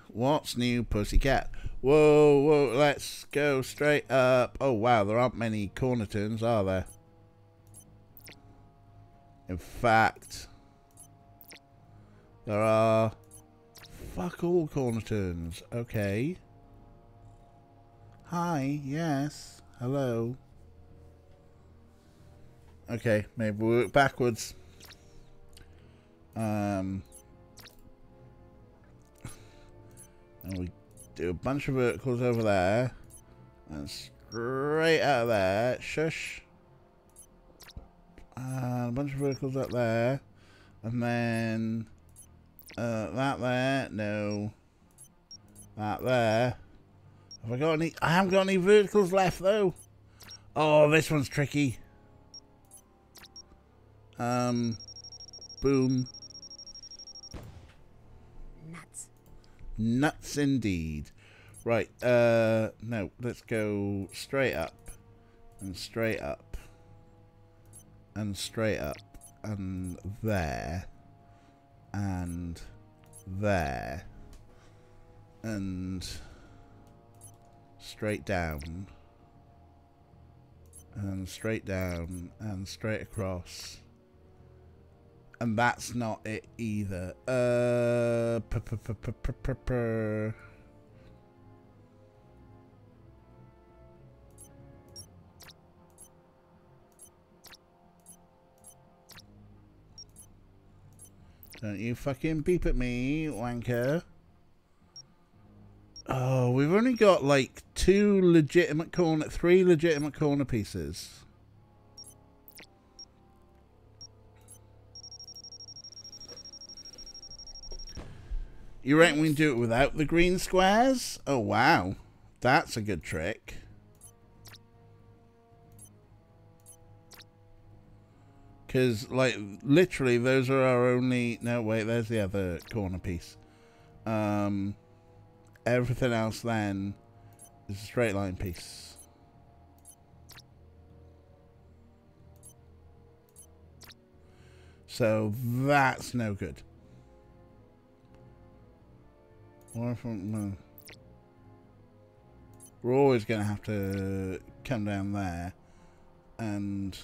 What's new, pussycat? Whoa, whoa, let's go straight up. Oh, wow, there aren't many corner turns, are there? In fact, there are fuck all corner turns. Okay. Hi, yes, hello. Okay, maybe we work backwards. Um, and we do a bunch of verticals over there. And straight out of there. Shush. And a bunch of verticals up there. And then uh, that there. No. That there. Have I got any? I haven't got any verticals left though. Oh, this one's tricky. Um, boom. Nuts. Nuts indeed. Right, uh, no, let's go straight up, and straight up, and straight up, and there, and there, and straight down, and straight down, and straight across, and that's not it either. Uh, Don't you fucking beep at me, wanker. Oh, we've only got like two legitimate corner, three legitimate corner pieces. You reckon we can do it without the green squares? Oh, wow. That's a good trick. Because, like, literally, those are our only... No, wait, there's the other corner piece. Um, everything else then is a straight line piece. So that's no good. If I'm, uh, we're always going to have to come down there and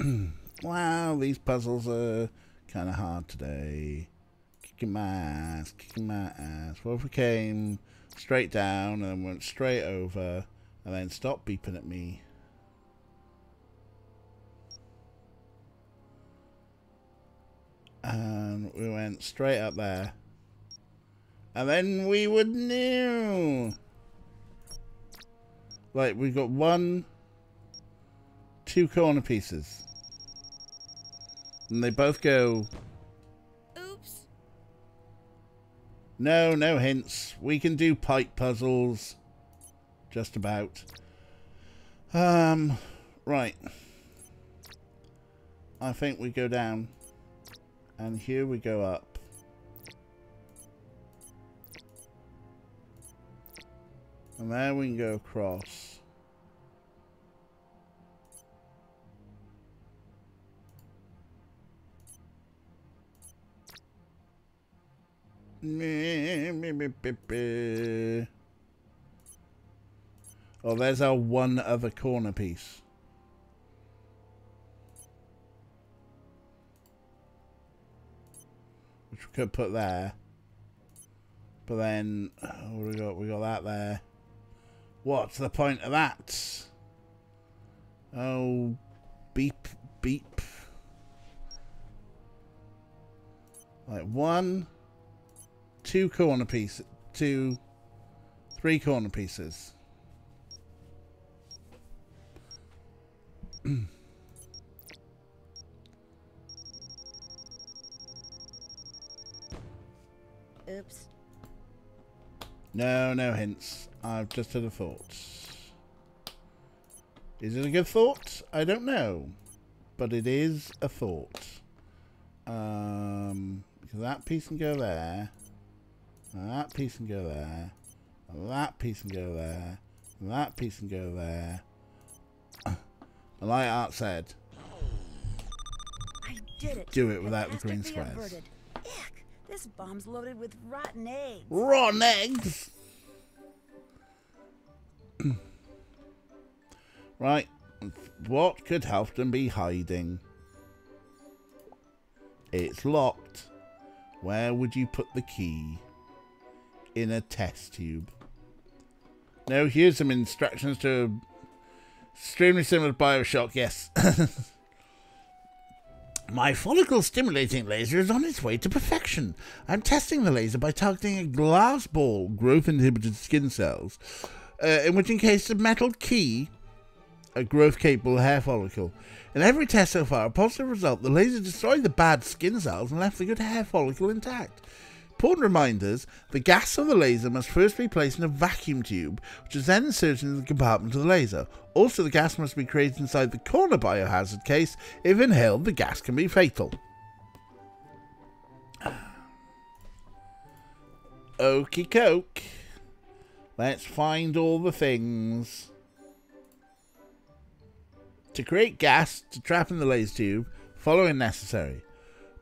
wow these puzzles are kind of hard today. Kicking my ass kicking my ass. What if we came straight down and went straight over and then stopped beeping at me. And we went straight up there. And then we would know like we've got one two corner pieces and they both go Oops. no no hints we can do pipe puzzles just about um right I think we go down and here we go up. And there we can go across. Oh, there's our one other corner piece. which we could put there. But then oh, we got we got that there. What's the point of that? Oh, beep beep. Like one, two corner pieces, two, three corner pieces. Oops. No, no hints. I've just had a thought. Is it a good thought? I don't know. But it is a thought. Um, that piece can go there. That piece can go there. That piece can go there. That piece can go there. And like Art said, I did it. Do it without the green squares. This bomb's loaded with rotten eggs. rotten eggs. right. What could Halfdan be hiding? It's locked. Where would you put the key? In a test tube. Now, here's some instructions to extremely similar to Bioshock, yes. My follicle stimulating laser is on its way to perfection. I'm testing the laser by targeting a glass ball, growth inhibited skin cells, uh, in which encased a metal key, a growth capable hair follicle. In every test so far, a positive result, the laser destroyed the bad skin cells and left the good hair follicle intact. Important reminders the gas of the laser must first be placed in a vacuum tube, which is then inserted into the compartment of the laser. Also, the gas must be created inside the corner biohazard case. If inhaled, the gas can be fatal. Okey coke. Let's find all the things. To create gas to trap in the laser tube, following necessary.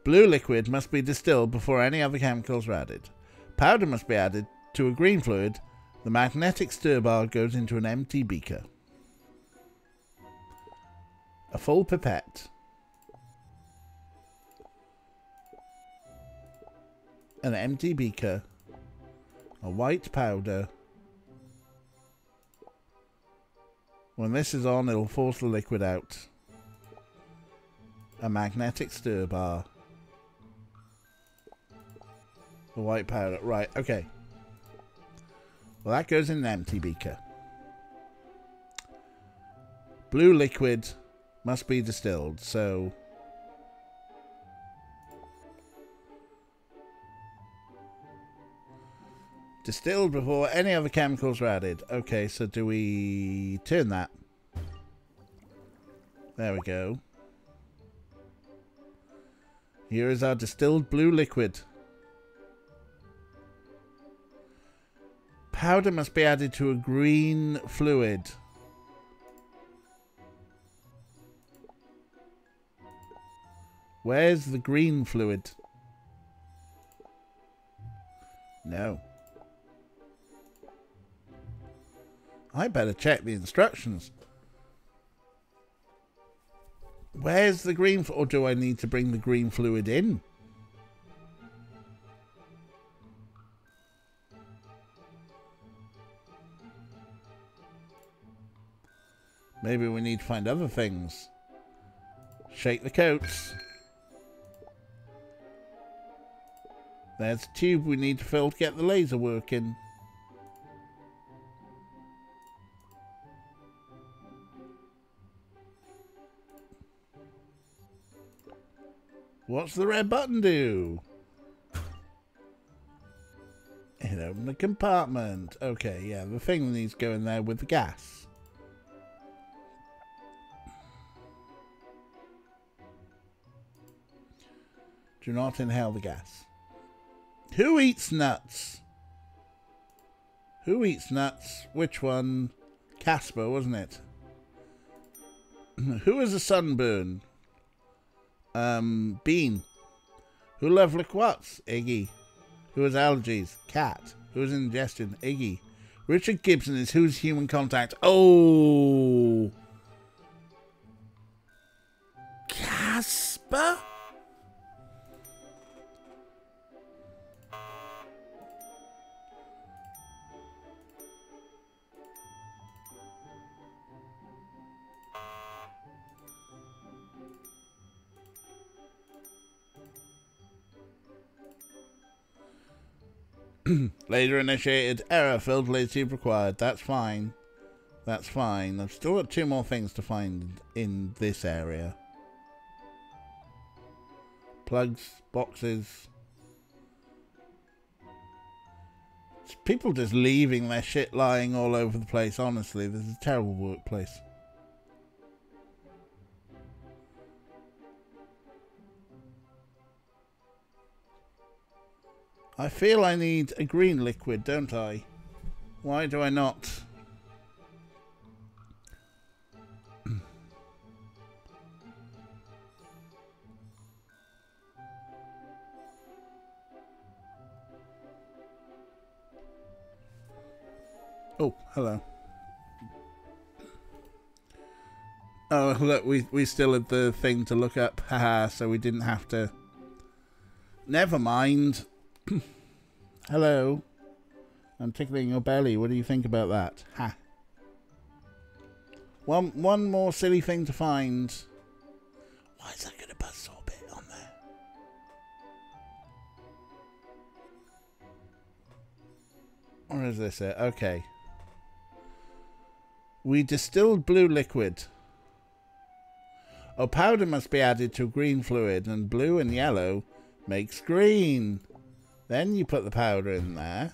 Blue liquid must be distilled before any other chemicals are added. Powder must be added to a green fluid. The magnetic stir bar goes into an empty beaker. A full pipette. An empty beaker. A white powder. When this is on, it'll force the liquid out. A magnetic stir bar. The white powder. Right, okay. Well, that goes in an empty beaker. Blue liquid must be distilled, so... Distilled before any other chemicals are added. Okay, so do we turn that? There we go. Here is our distilled blue liquid. Powder must be added to a green fluid. Where's the green fluid? No. I better check the instructions. Where's the green, or do I need to bring the green fluid in? Maybe we need to find other things. Shake the coats. There's a tube we need to fill to get the laser working. What's the red button do? It opened the compartment. Okay, yeah, the thing needs to go in there with the gas. Do not inhale the gas. Who eats nuts? Who eats nuts? Which one? Casper, wasn't it? Who has a sunburn? Um, Bean. Who loves liquids? Iggy. Who has allergies? Cat. Who has indigestion? Iggy. Richard Gibson is who's human contact? Oh. Casper? Later initiated error filled tube required. That's fine. That's fine. I've still got two more things to find in this area. Plugs, boxes. It's people just leaving their shit lying all over the place, honestly. This is a terrible workplace. I feel I need a green liquid, don't I? Why do I not? oh, hello. Oh, look, we, we still had the thing to look up. Haha, so we didn't have to... Never mind. Hello. I'm tickling your belly. What do you think about that? Ha. One one more silly thing to find. Why is that got a buzzsaw bit on there? Or is this it? Okay. We distilled blue liquid. A powder must be added to green fluid, and blue and yellow makes green. Then you put the powder in there.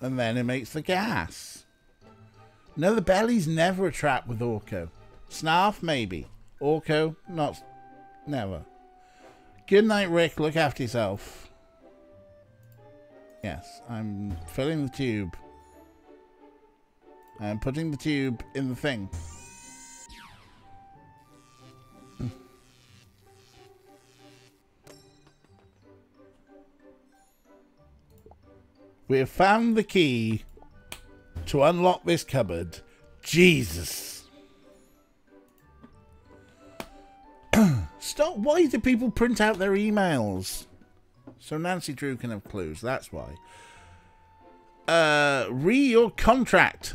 And then it makes the gas. No, the belly's never a trap with Orko. Snarf, maybe. Orko, not... Never. Good night, Rick. Look after yourself. Yes, I'm filling the tube. I'm putting the tube in the thing. We have found the key to unlock this cupboard. Jesus. Stop. Why do people print out their emails? So Nancy Drew can have clues. That's why. Uh, re your contract.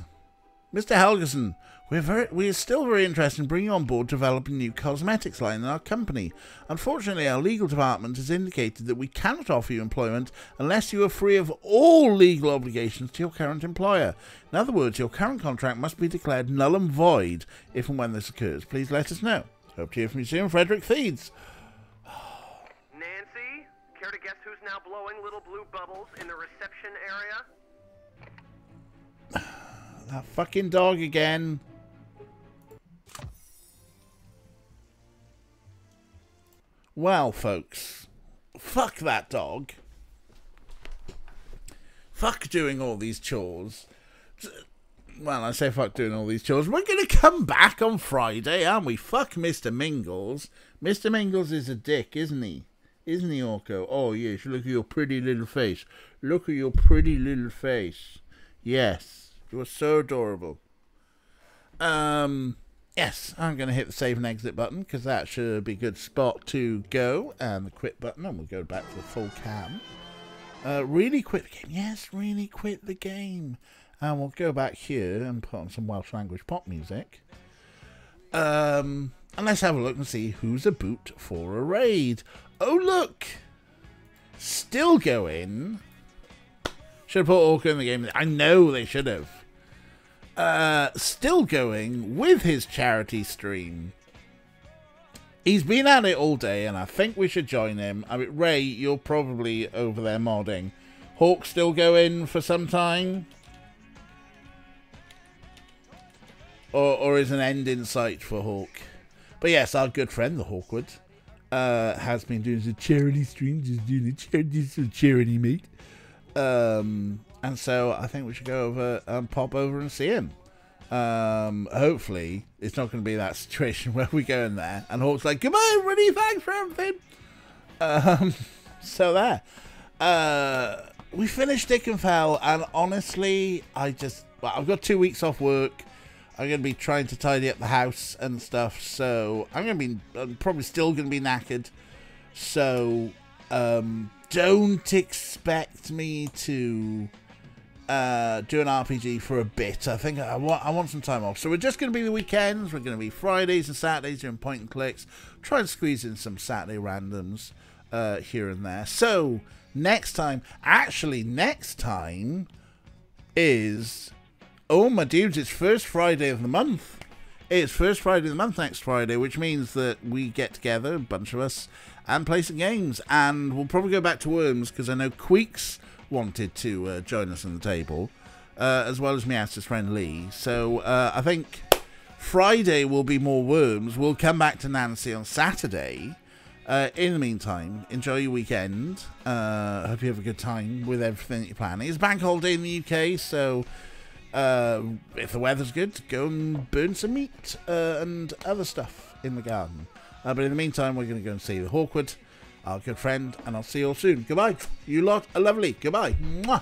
Mr. Helgeson, we're, very, we're still very interested in bringing on board developing a new cosmetics line in our company. Unfortunately, our legal department has indicated that we cannot offer you employment unless you are free of all legal obligations to your current employer. In other words, your current contract must be declared null and void if and when this occurs. Please let us know. Hope to hear from you soon, Frederick Feeds. Nancy, care to guess who's now blowing little blue bubbles in the reception area? That fucking dog again. Well, folks, fuck that dog. Fuck doing all these chores. Well, I say fuck doing all these chores. We're going to come back on Friday, aren't we? Fuck Mr. Mingles. Mr. Mingles is a dick, isn't he? Isn't he, Orko? Oh, yes. Look at your pretty little face. Look at your pretty little face. Yes. You are so adorable. Um, yes, I'm going to hit the save and exit button because that should be a good spot to go. And the quit button, and we'll go back to the full cam. Uh, really quit the game. Yes, really quit the game. And we'll go back here and put on some Welsh language pop music. Um, and let's have a look and see who's a boot for a raid. Oh, look! Still going. Should have put Orko in the game. I know they should have. Uh, still going with his charity stream. He's been at it all day, and I think we should join him. I mean, Ray, you're probably over there modding. Hawk still going for some time? Or, or is an end in sight for Hawk? But yes, our good friend, the Hawkwood, uh, has been doing some charity streams, just doing a charity, some charity, mate. Um, and so I think we should go over and pop over and see him. Um, hopefully, it's not going to be that situation where we go in there and Hawk's like, goodbye, everybody, thanks for everything. Um, so there. Uh, we finished Dick and Fell, and honestly, I just, well, I've got two weeks off work. I'm going to be trying to tidy up the house and stuff, so I'm going to be, I'm probably still going to be knackered. So, um, don't expect me to uh, do an RPG for a bit. I think I want, I want some time off. So we're just going to be the weekends. We're going to be Fridays and Saturdays doing point and clicks. Try and squeeze in some Saturday randoms uh, here and there. So next time, actually next time is, oh my dudes, it's first Friday of the month. It's first Friday of the month next Friday, which means that we get together, a bunch of us, and play some games. And we'll probably go back to Worms because I know Queeks wanted to uh, join us on the table, uh, as well as Miasta's friend Lee. So uh, I think Friday will be more Worms. We'll come back to Nancy on Saturday. Uh, in the meantime, enjoy your weekend. Uh, hope you have a good time with everything that you're planning. It's bank holiday in the UK, so uh, if the weather's good, go and burn some meat and other stuff in the garden. But in the meantime, we're going to go and see the Hawkwood, our good friend, and I'll see you all soon. Goodbye. You lot are lovely. Goodbye. Mwah.